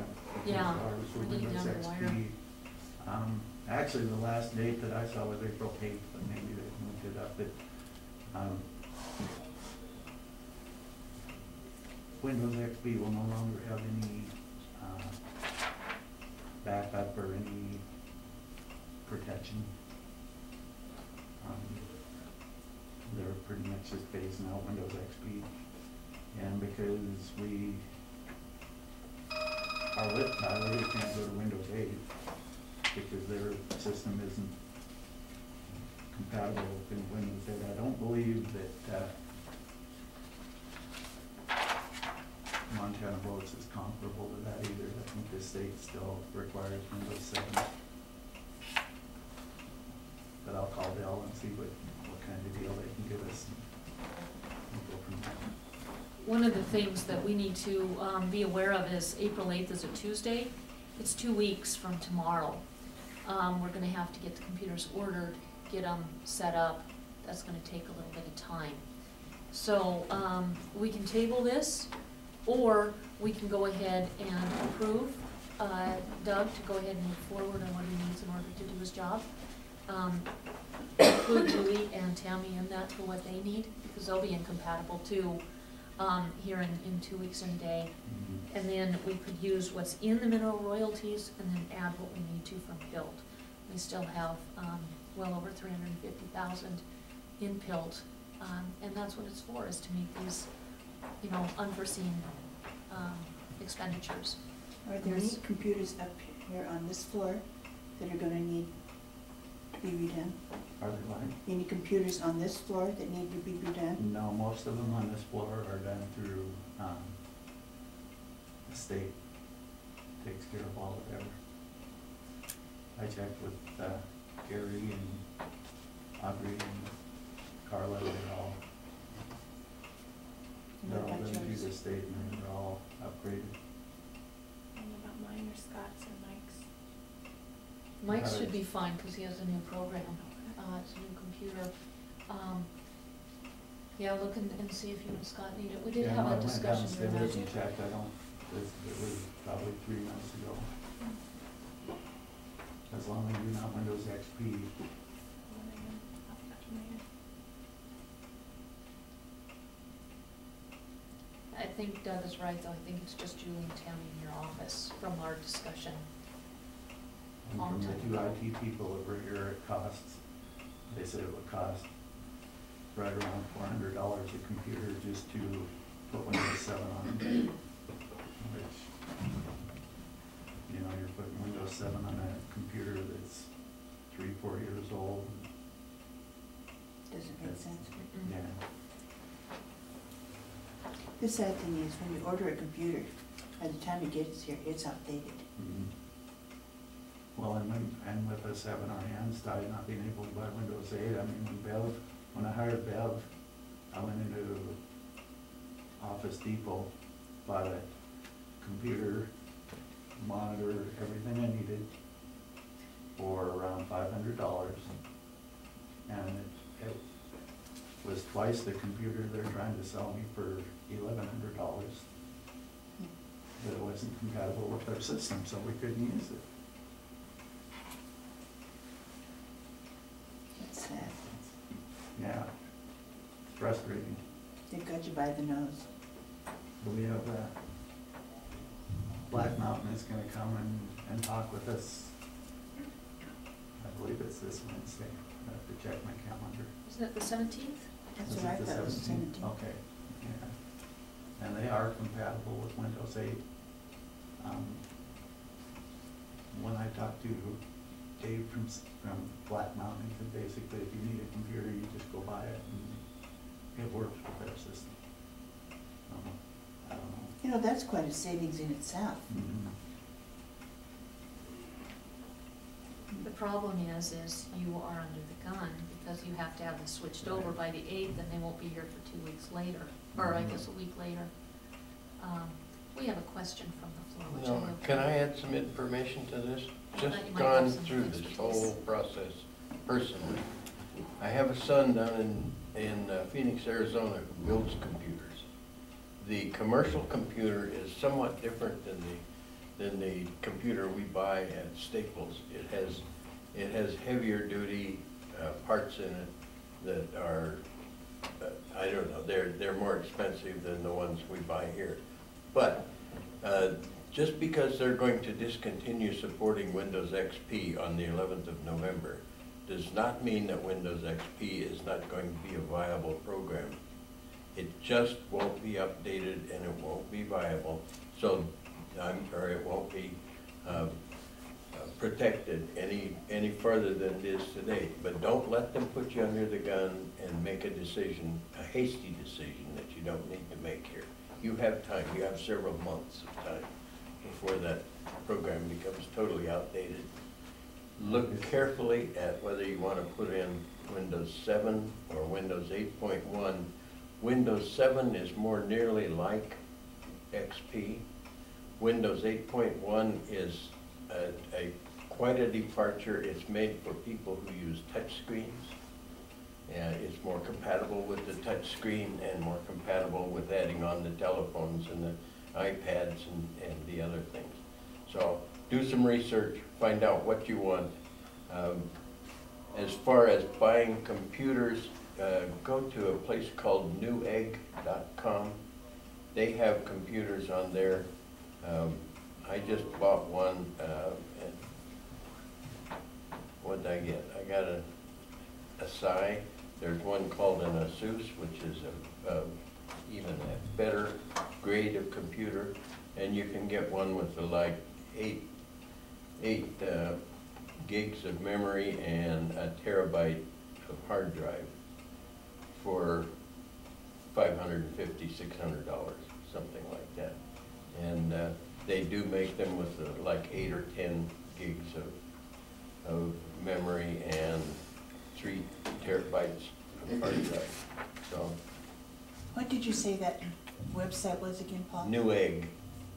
yeah. Yeah, Ours were we're Windows down wire. XP. Um, actually, the last date that I saw was April eighth, but maybe they moved it up, but, um, Windows XP will no longer have any, uh, backup or any protection. Um, They're pretty much just phasing out Windows XP, and because we are with Tyler, we can't go to Windows eight, because their system isn't compatible with Windows eight. I don't believe that, uh, Montana Votes is comparable to that either. I think the state still requires Windows seven. But I'll call Dell and see what, what kind of deal they can give us. One of the things that we need to um, be aware of is April eighth is a Tuesday. It's two weeks from tomorrow. Um, We're gonna have to get the computers ordered, get them set up. That's gonna take a little bit of time. So um, we can table this, or we can go ahead and approve uh, Doug to go ahead and move forward on what he needs in order to do his job. Um, Include Julie and Tammy in that for what they need, because they'll be incompatible too um, here in, in two weeks and a day. And then we could use what's in the mineral royalties and then add what we need to from PILT. We still have, um, well over three hundred and fifty thousand in PILT, um, and that's what it's for, is to meet these, you know, unforeseen, um, expenditures. Are there any computers up here on this floor that are gonna need to be redone? Are there lying? Any computers on this floor that need to be redone? No, most of them on this floor are done through, um, the state takes care of all of them. I checked with, uh, Gary and Audrey and Carla, they're all, they're all What about done through yours? the state and they're all upgraded. And about mine or Scott's or Mike's. Mike's should be fine, cause he has a new program, uh, it's a new computer. Um, yeah, look and, and see if you and Scott need it, we did Yeah, have no, I a went discussion during that. downstairs and checked, I don't, it, it was probably three months ago. As long as you're not Windows XP, I am, off the top of my head. I think Doug is right, though, I think it's just Julie and Tammy in your office from our discussion. And Long from the time two ago. IT people over here, it costs, they said it would cost right around four hundred dollars a computer just to put Windows seven on it. Which, you know, you're putting Windows seven on a computer that's three, four years old. Doesn't make sense. Mm-mm. Yeah, The sad thing is, when you order a computer, by the time it gets here, it's outdated. Mhm. Well, and when, and with us having our hands tied, not being able to buy Windows eight, I mean, when Bev, when I hired Bev, I went into Office Depot, bought a computer, monitor, everything I needed for around five hundred dollars. And it, it was twice the computer they're trying to sell me for eleven hundred dollars. But it wasn't compatible with our system, so we couldn't use it. It's sad. Yeah, frustrating. They've got you by the nose. Have, uh, Black Mountain is gonna come and, and talk with us. I believe it's this Wednesday. I have to check my calendar. Isn't it the seventeenth? That's Is what I it the thought was 17th? Okay, yeah. And they are compatible with Windows eight. Um, When I talked to Dave from, s- from Black Mountain, he said basically if you need a computer, you just go buy it and it works with their system. Um, I don't know. You know, that's quite a savings in itself. The problem is, is you are under the gun because you have to have this switched over by the eighth and they won't be here for two weeks later, or I Mhm. guess a week later. Um, We have a question from the floor, which I No, will. can I add some information to this? I Just you might have gone some through this expertise. whole process personally. I have a son down in, in uh, Phoenix, Arizona, who builds computers. The commercial computer is somewhat different than the, than the computer we buy at Staples. It has, it has heavier duty uh, parts in it that are, uh, I don't know, they're, they're more expensive than the ones we buy here. But uh, just because they're going to discontinue supporting Windows XP on the 11th of November does not mean that Windows XP is not going to be a viable program. It just won't be updated and it won't be viable, so, I'm, or it won't be uh, uh, protected any, any further than it is today. But don't let them put you under the gun and make a decision, a hasty decision that you don't need to make here. You have time, you have several months of time before that program becomes totally outdated. Look carefully at whether you want to put in Windows 7 or Windows 8.1. Windows 7 is more nearly like XP. Windows 8.1 is a, a, quite a departure. It's made for people who use touch screens. And it's more compatible with the touch screen and more compatible with adding on the telephones and the iPads and, and the other things. So do some research, find out what you want. Um, As far as buying computers, uh, go to a place called newegg.com. They have computers on there. Um, I just bought one, uh, what did I get? I got a, a Sai. There's one called an Asus, which is a, a, even a better grade of computer. And you can get one with the like eight, eight, uh, gigs of memory and a terabyte of hard drive for five hundred and fifty, six hundred dollars, something like that. And, uh, they do make them with uh, like eight or ten gigs of, of memory and three terabytes of hard drive. So, What did you say that website was again, Paul? Newegg,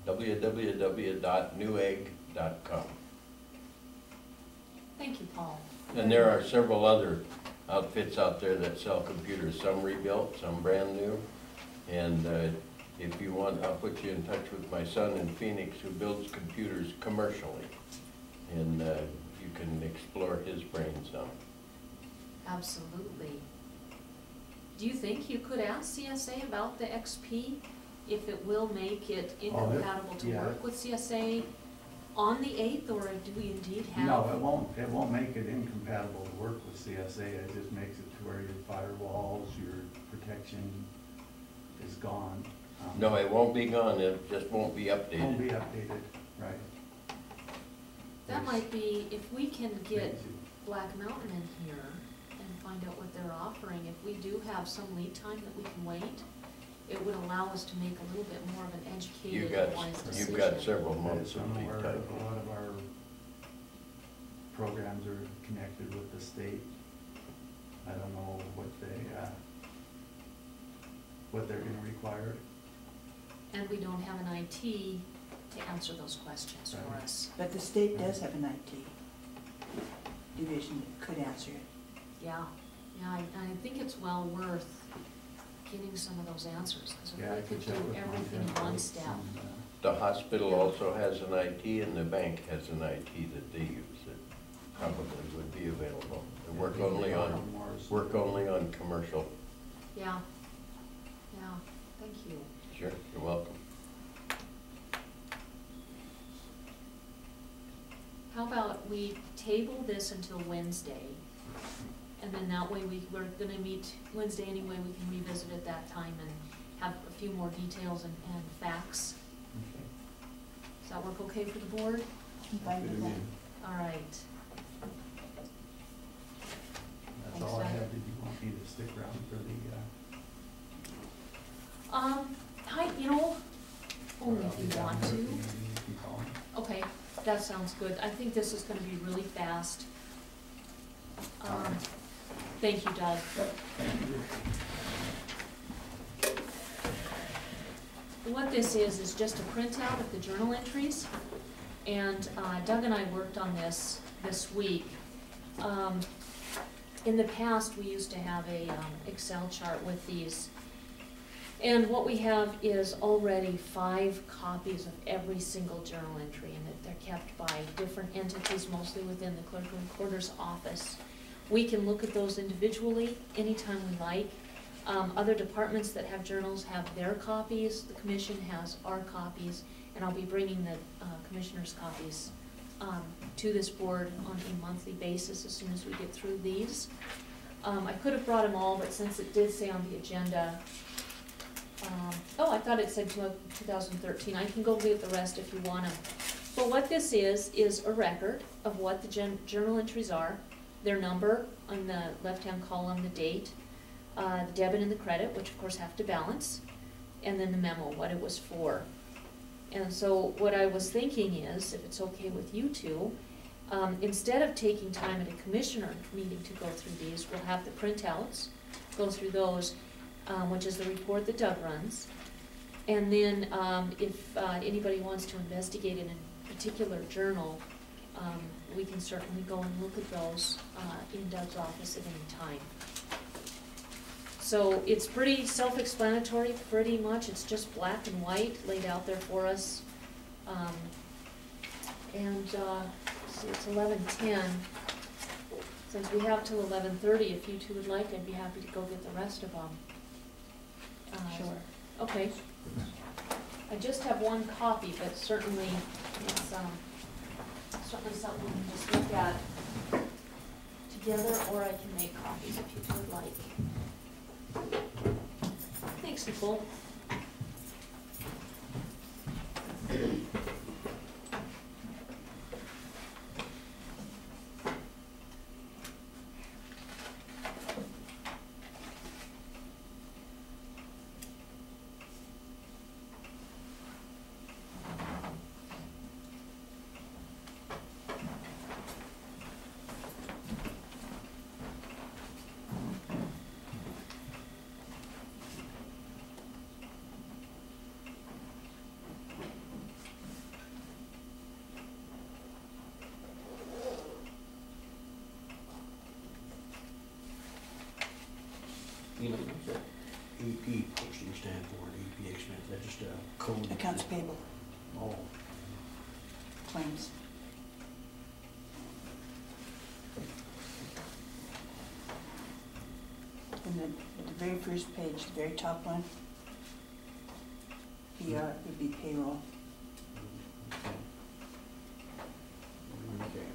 www.newegg.com. Thank you, Paul. And there are several other outfits out there that sell computers, some rebuilt, some brand new. And uh, if you want, I'll put you in touch with my son in Phoenix who builds computers commercially. And uh, you can explore his brain some. Absolutely. Do you think you could ask CSA about the XP, if it will make it Oh, it- incompatible to yeah. work with CSA on the eighth, or do we indeed have? No, it won't, it won't make it incompatible to work with CSA, it just makes it to where your firewalls, your protection is gone. Um, No, it won't be gone, it just won't be updated. It Won't be updated. updated, right. That might be, if we can get Black Mountain in here and find out what they're offering, if we do have some lead time that we can wait, it would allow us to make a little bit more of an You've educated, got, wise decision. you've got several months of I'm lead aware time. a lot of our programs are connected with the state. I don't know what they, uh, what they're gonna require. And we don't have an IT to answer those questions for Right. us. But the state does have an IT division that could answer it. Yeah, yeah, I, I think it's well worth getting some of those answers, because Yeah, I we could could check do with my everything in one step. and, uh, The hospital also has an IT and the bank has an IT that they use that probably would be available. They work only on, Moore's- work only on commercial. Yeah, yeah, thank you. Sure, you're welcome. How about we table this until Wednesday? And then that way we, we're gonna meet Wednesday anyway, we can revisit at that time and have a few more details and, and facts. Does that work okay for the board? Fine with that. All right. That's all I have. Did you want me to stick around for the, uh? Um, I, you know, only if you want to. if you need me, if you call me. Okay, that sounds good. I think this is gonna be really fast. Um, thank you, Doug. What this is, is just a printout of the journal entries. And uh, Doug and I worked on this this week. Um, in the past, we used to have a um, Excel chart with these. And what we have is already five copies of every single journal entry, and they're kept by different entities, mostly within the clerk recorder's office. We can look at those individually anytime we like. Um, other departments that have journals have their copies, the commission has our copies, and I'll be bringing the, uh, commissioners' copies, um, to this board on a monthly basis as soon as we get through these. Um, I could have brought them all, but since it did say on the agenda, um, oh, I thought it said two thousand thirteen, I can go get the rest if you want them. But what this is, is a record of what the journal entries are, their number on the left-hand column, the date, uh, the debit and the credit, which of course have to balance, and then the memo, what it was for. And so what I was thinking is, if it's okay with you two, um, instead of taking time at a commissioner meeting to go through these, we'll have the printouts, go through those, um, which is the report that Doug runs. And then, um, if, uh, anybody wants to investigate in a particular journal, um, we can certainly go and look at those, uh, in Doug's office at any time. So it's pretty self-explanatory, pretty much, it's just black and white laid out there for us. Um, and, uh, see, it's eleven ten. Since we have till eleven thirty, if you two would like, I'd be happy to go get the rest of them. Uh, Sure. Okay. I just have one copy, but certainly it's, um, certainly something we can just look at together, or I can make copies if you would like. Thanks, Nicole. You know, what's that EP posting stand for, EPA stand, is that just a code? Accounts payable Oh, claims. And then at the very first page, the very top one, PR would be payroll. okay.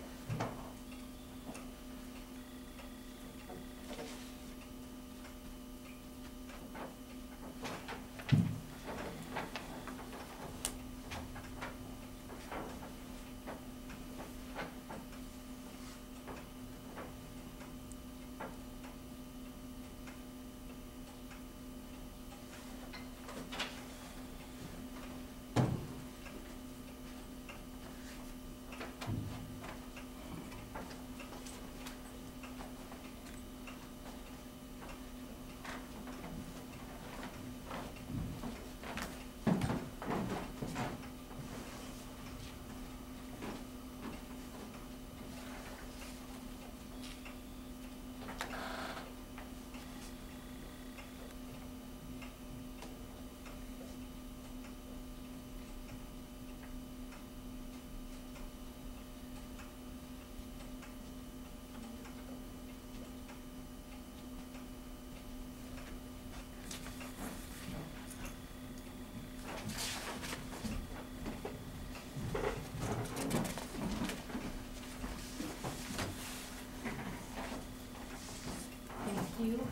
Thank you.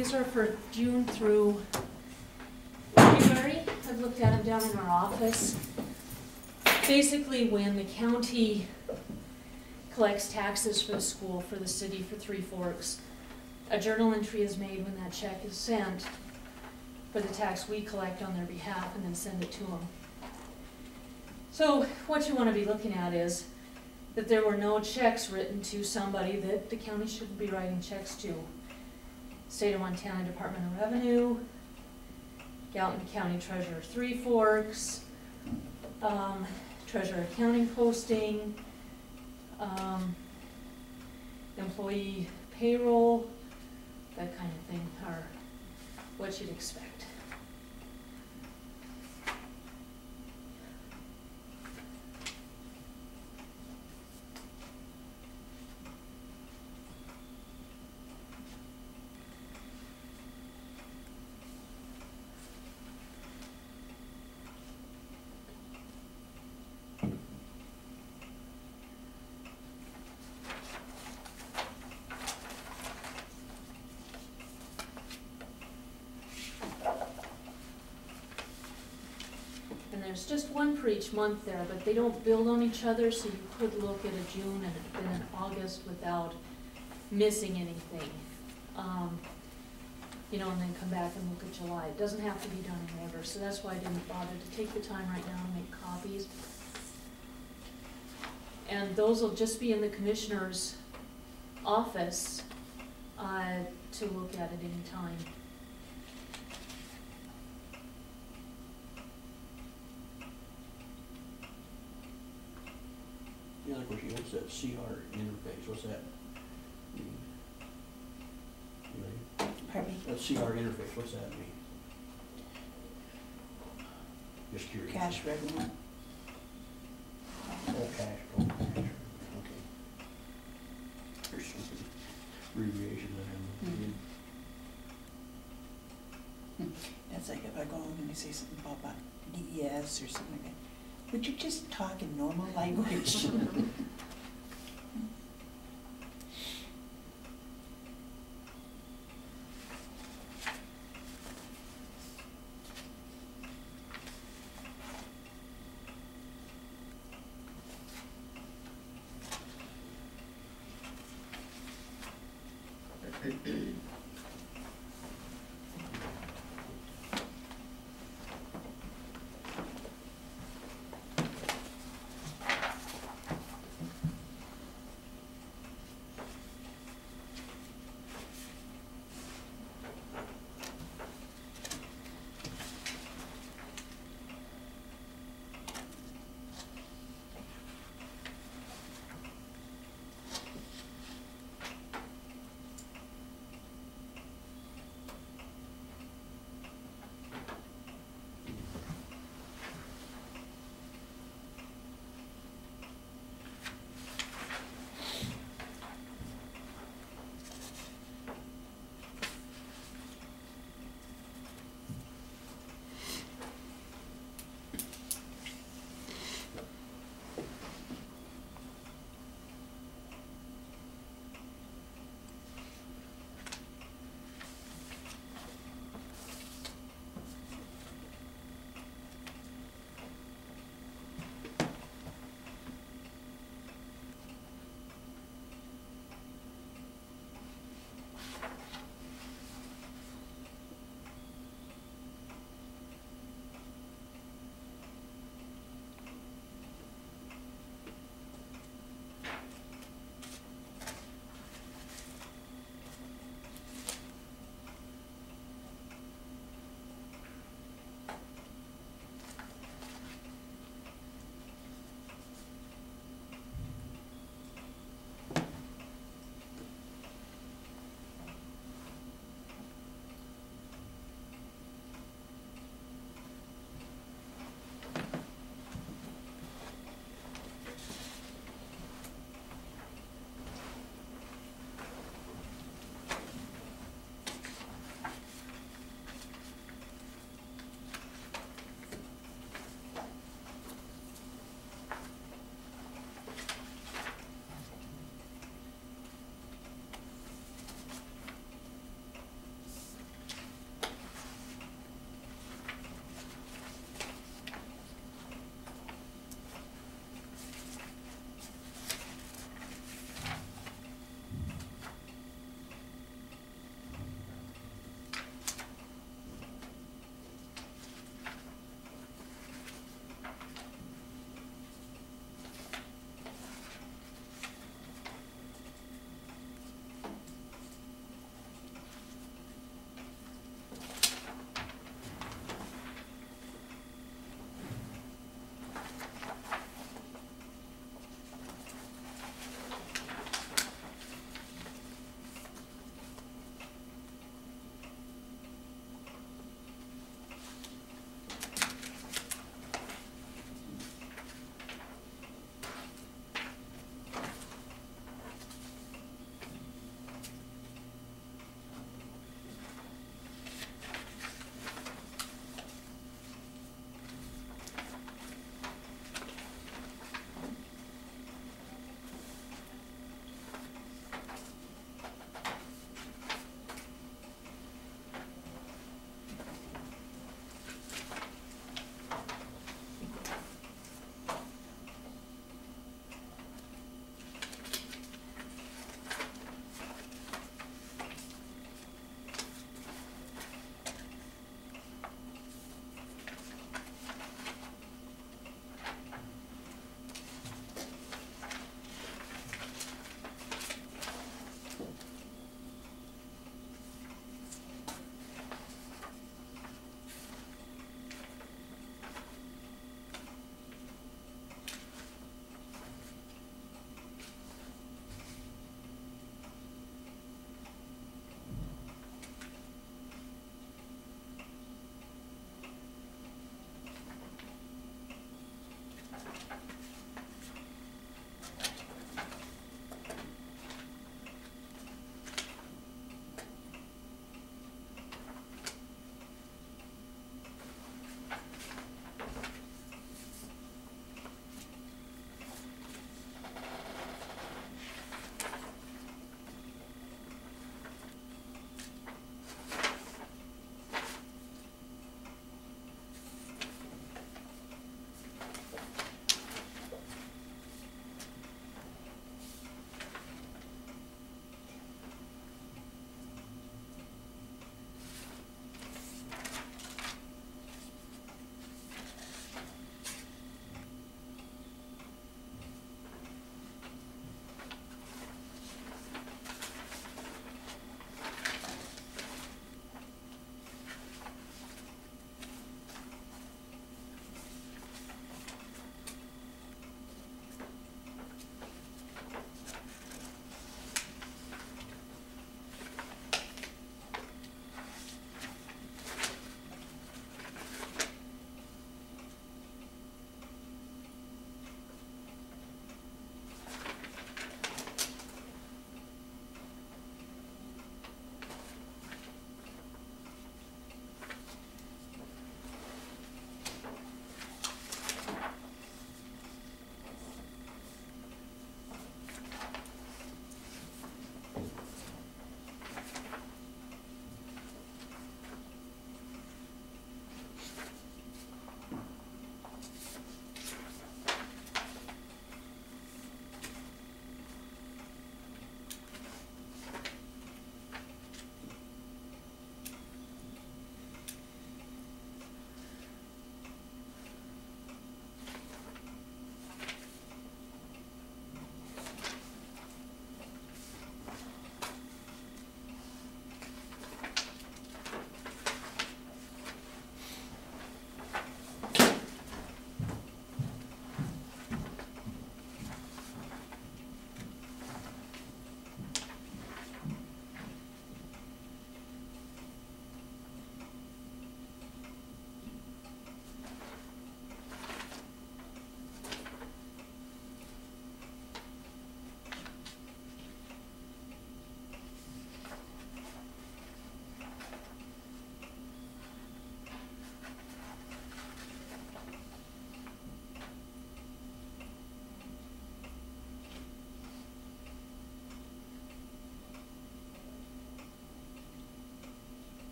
These are for June through February. I've looked at them down in our office. Basically, when the county collects taxes for the school, for the city, for Three Forks. A journal entry is made when that check is sent for the tax we collect on their behalf and then send it to them. So what you wanna be looking at is that there were no checks written to somebody that the county shouldn't be writing checks to. State of Montana Department of Revenue, Gallatin County Treasurer Three Forks, um, Treasurer Accounting Posting, um, employee payroll, that kind of thing, are what you'd expect. And there's just one for each month there, but they don't build on each other, so you could look at a June and then an August without missing anything. Um, You know, and then come back and look at July. It doesn't have to be done in order, so that's why I didn't bother to take the time right now to make copies. And those will just be in the commissioner's office, uh, to look at at any time. The other question, what's that CR interface, what's that? Pardon me? That CR interface, what's that mean? Just curious. Cash revenue. Oh, cash, oh, cash, okay. There's some abbreviation that I'm. Mhm. That's like if I go home and they say something about DES or something like that. Would you just talk in normal language?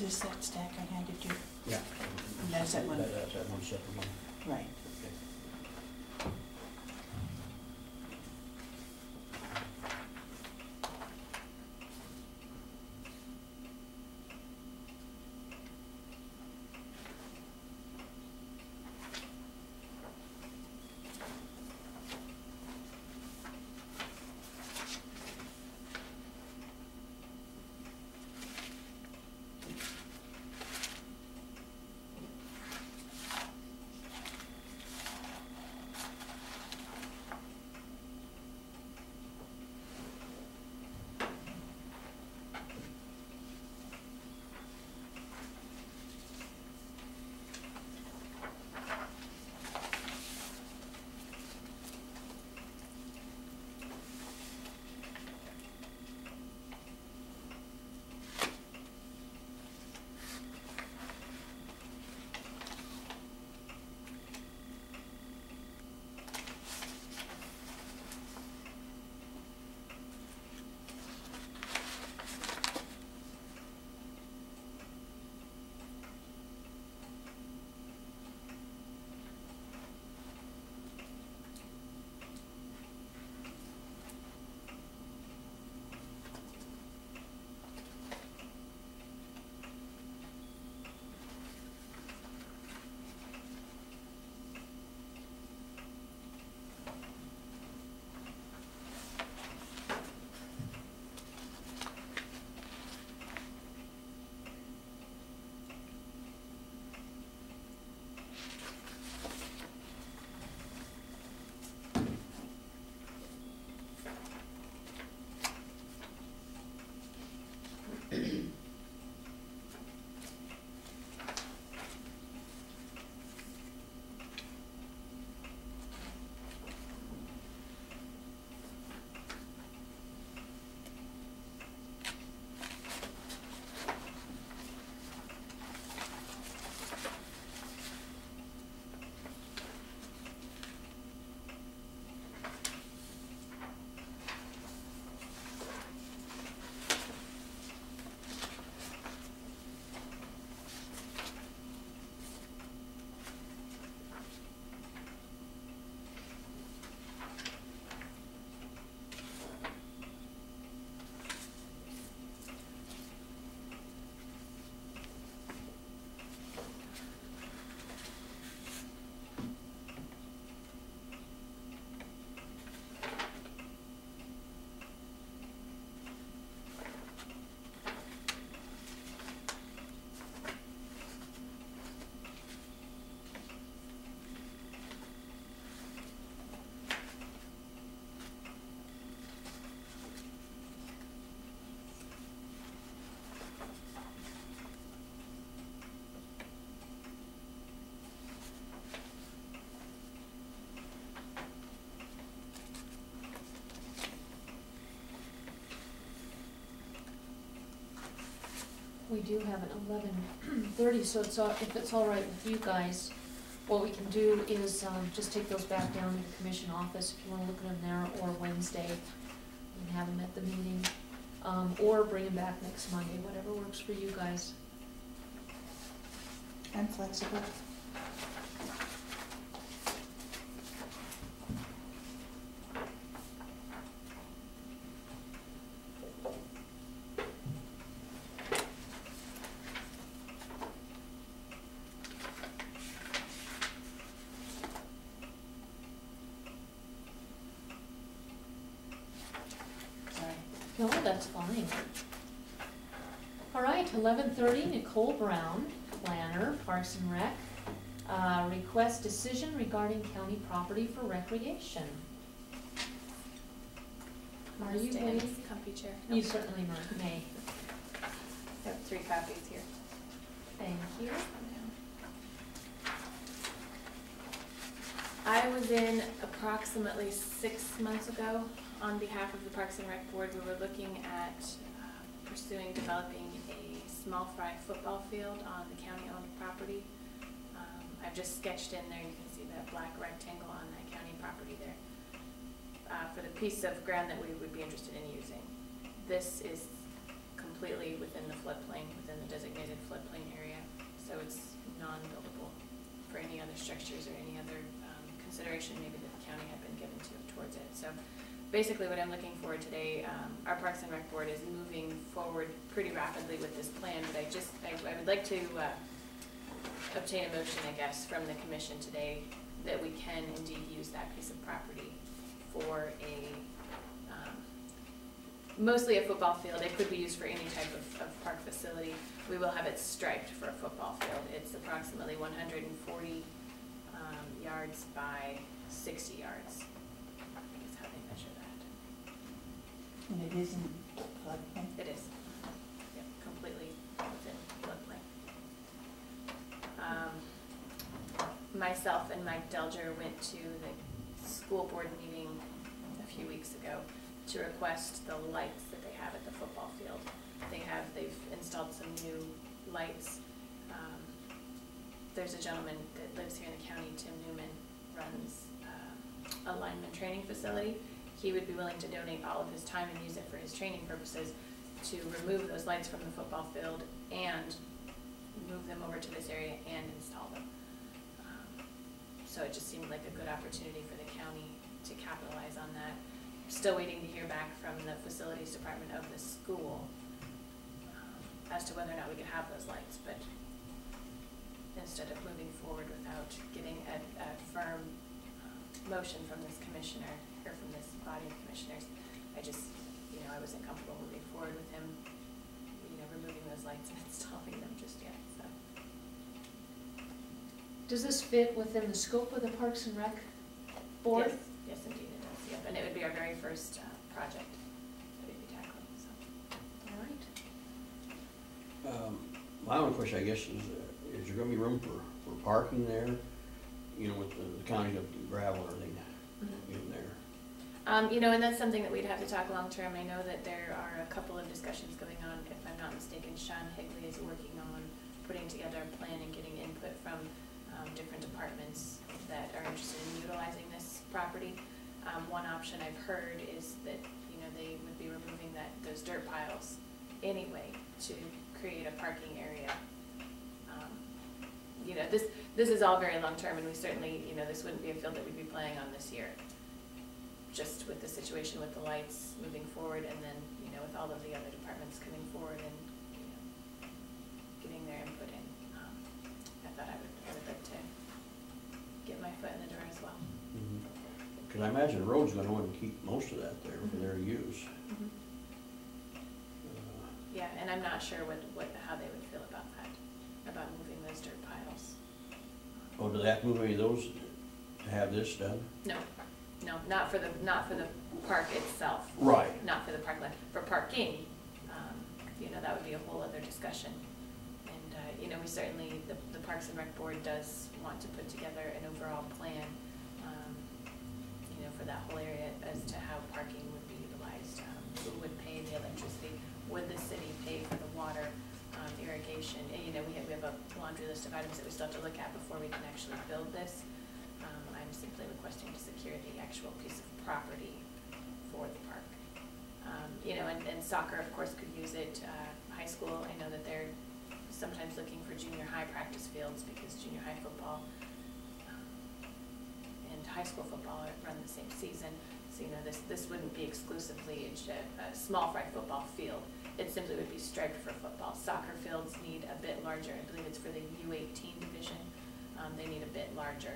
this that stack I handed you? Yeah. And that's that one, That- That's that one separate one. right. Do have an eleven thirty, so it's, all- if it's all right with you guys, what we can do is, um, just take those back down to the commission office, if you wanna look at them there, or Wednesday, and have them at the meeting. Um, or bring them back next Monday, whatever works for you guys. I'm flexible. Sorry. No, that's fine. All right, eleven Nicole Brown, planner, Parks and Rec. Uh, request decision regarding county property for recreation. Are you ready? Comfy chair. You certainly may- may. I have three copies here. Thank you. I was in approximately six months ago on behalf of the Parks and Rec Board. We were looking at uh, pursuing developing a small fry football field on the county-owned property. Um, I've just sketched in there, you can see that black rectangle on that county property there, uh, for the piece of ground that we would be interested in using. This is completely within the floodplain, within the designated floodplain area. So it's non-buildable for any other structures or any other um, consideration maybe that the county had been given to towards it. So basically what I'm looking for today, um, our Parks and Rec Board is moving forward pretty rapidly with this plan, but I just, I, I would like to, uh, obtain a motion, I guess, from the commission today that we can indeed use that piece of property for a, um, mostly a football field. It could be used for any type of, of park facility. We will have it striped for a football field. It's approximately one hundred and forty, um, yards by sixty yards. Is how they measure that. And it isn't floodplain. It is, yep, completely within floodplain. Um, Myself and Mike Delger went to the school board meeting a few weeks ago to request the lights that they have at the football field. They have, they've installed some new lights. Um, There's a gentleman that lives here in the county, Tim Newman, runs uh, a lineman training facility. He would be willing to donate all of his time and use it for his training purposes to remove those lights from the football field and move them over to this area and install them. Um, So it just seemed like a good opportunity for the county to capitalize on that. Still waiting to hear back from the facilities department of the school um, as to whether or not we could have those lights, but instead of moving forward without getting a, a firm um, motion from this commissioner, or from this body of commissioners, I just, you know, I wasn't comfortable moving forward with him, you know, removing those lights and installing them just yet, so. Does this fit within the scope of the Parks and Rec Board? Yes, yes, indeed it does, yep, and it would be our very first, uh, project that we'd be tackling, so. All right. Um, My only question, I guess, is, uh, is there gonna be room for, for parking there? You know, with the the county of gravel and everything in there? Um, you know, and that's something that we'd have to talk long-term. I know that there are a couple of discussions going on, if I'm not mistaken, Sean Higley is working on putting together a plan and getting input from, um, different departments that are interested in utilizing this property. Um, one option I've heard is that, you know, they would be removing that, those dirt piles anyway to create a parking area. Um, You know, this, this is all very long-term, and we certainly, you know, this wouldn't be a field that we'd be playing on this year just with the situation with the lights moving forward and then, you know, with all of the other departments coming forward and, you know, getting their input in, um, I thought I would, I would like to get my foot in the door as well. Cause I imagine the road's gonna want to keep most of that there for their use. Uh, Yeah, and I'm not sure what, what, how they would feel about that, about moving those dirt piles. Oh, do they have to move any of those to have this done? No, no, not for the, not for the park itself. Right. not for the park parkland, for parking, um, you know, that would be a whole other discussion. And, uh, you know, we certainly, the, the Parks and Rec Board does want to put together an overall plan, um, you know, for that whole area as to how parking would be utilized. Um, Who would pay the electricity? Would the city pay for the water, um, irrigation? And, you know, we have, we have a laundry list of items that we still have to look at before we can actually build this. Requesting to secure the actual piece of property for the park. Um, you know, and, and soccer, of course, could use it, uh, high school, I know that they're sometimes looking for junior high practice fields because junior high football um, and high school football run the same season. So, you know, this, this wouldn't be exclusively a, a small fry football field. It simply would be striped for football. Soccer fields need a bit larger, I believe it's for the U eighteen division, um, they need a bit larger.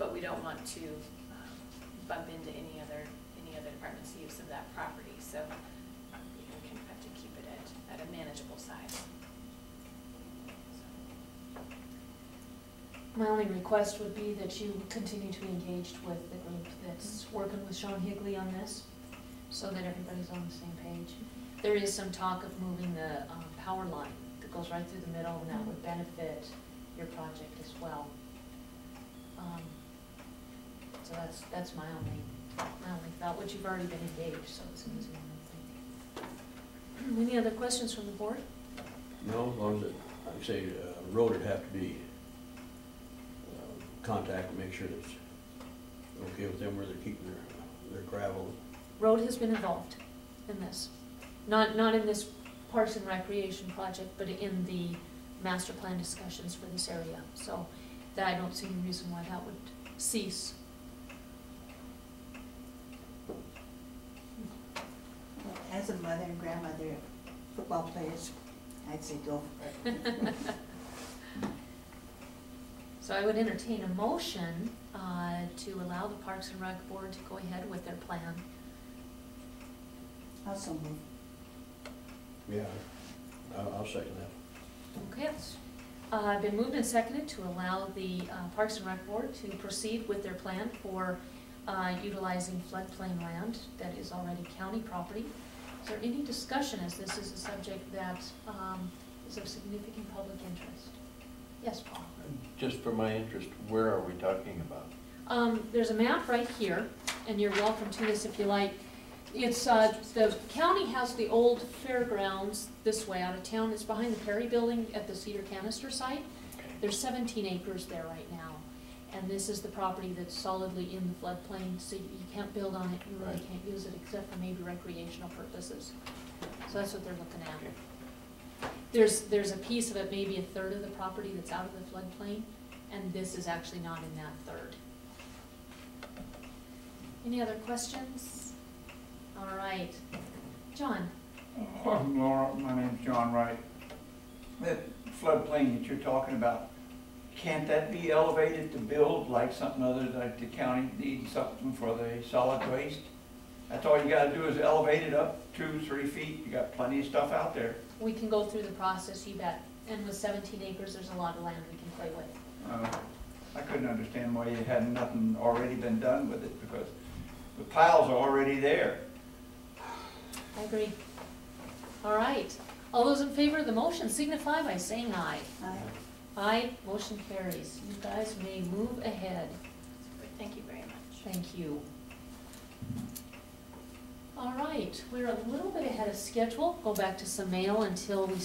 But we don't want to, um, bump into any other, any other department's use of that property, so, um, we of have to keep it at, at a manageable size. My only request would be that you continue to be engaged with the group that's working with Sean Higley on this, so that everybody's on the same page. There is some talk of moving the, um, power line that goes right through the middle, and that would benefit your project as well. Um, So that's, that's my only, my only thought, which you've already been engaged, so it's an easy one, I think. Any other questions from the board? No, as long as it, like I say, uh, road would have to be, uh, contact and make sure that it's okay with them where they're keeping their, their gravel. Road has been involved in this. Not, not in this Parks and Recreation project, but in the master plan discussions for this area. So that I don't see any reason why that would cease. Well, As a mother and grandmother of football players, I'd say go for it. So I would entertain a motion uh, to allow the Parks and Rec Board to go ahead with their plan. Also move. Yeah, I'll, I'll second that. Okay, it's uh, been moved and seconded to allow the uh, Parks and Rec Board to proceed with their plan for uh, utilizing floodplain land that is already county property. Is there any discussion, as this is a subject that um, is of significant public interest? Yes, Paul? Just for my interest, where are we talking about? Um, there's a map right here, and you're welcome to this if you like. It's, uh, the county has the old fairgrounds this way out of town, it's behind the Perry Building at the Cedar Canister site. There's seventeen acres there right now, and this is the property that's solidly in the floodplain, so you you can't build on it, you really Right. can't use it except for maybe recreational purposes. So that's what they're looking at. There's, there's a piece of it, maybe a third of the property that's out of the floodplain, and this is actually not in that third. Any other questions? All right. John? Uh, Laura, my name's John Wright. That floodplain that you're talking about, can't that be elevated to build like something other, like the county needs something for the solid waste? That's all you gotta do is elevate it up two, three feet, you got plenty of stuff out there. We can go through the process, you bet. And with seventeen acres, there's a lot of land we can play with. Uh, I couldn't understand why you had nothing already been done with it, because the piles are already there. I agree. All right. All those in favor of the motion signify by saying aye. Aye. Aye, motion carries. You guys may move ahead. Thank you very much. Thank you. All right, we're a little bit ahead of schedule. Go back to some mail until we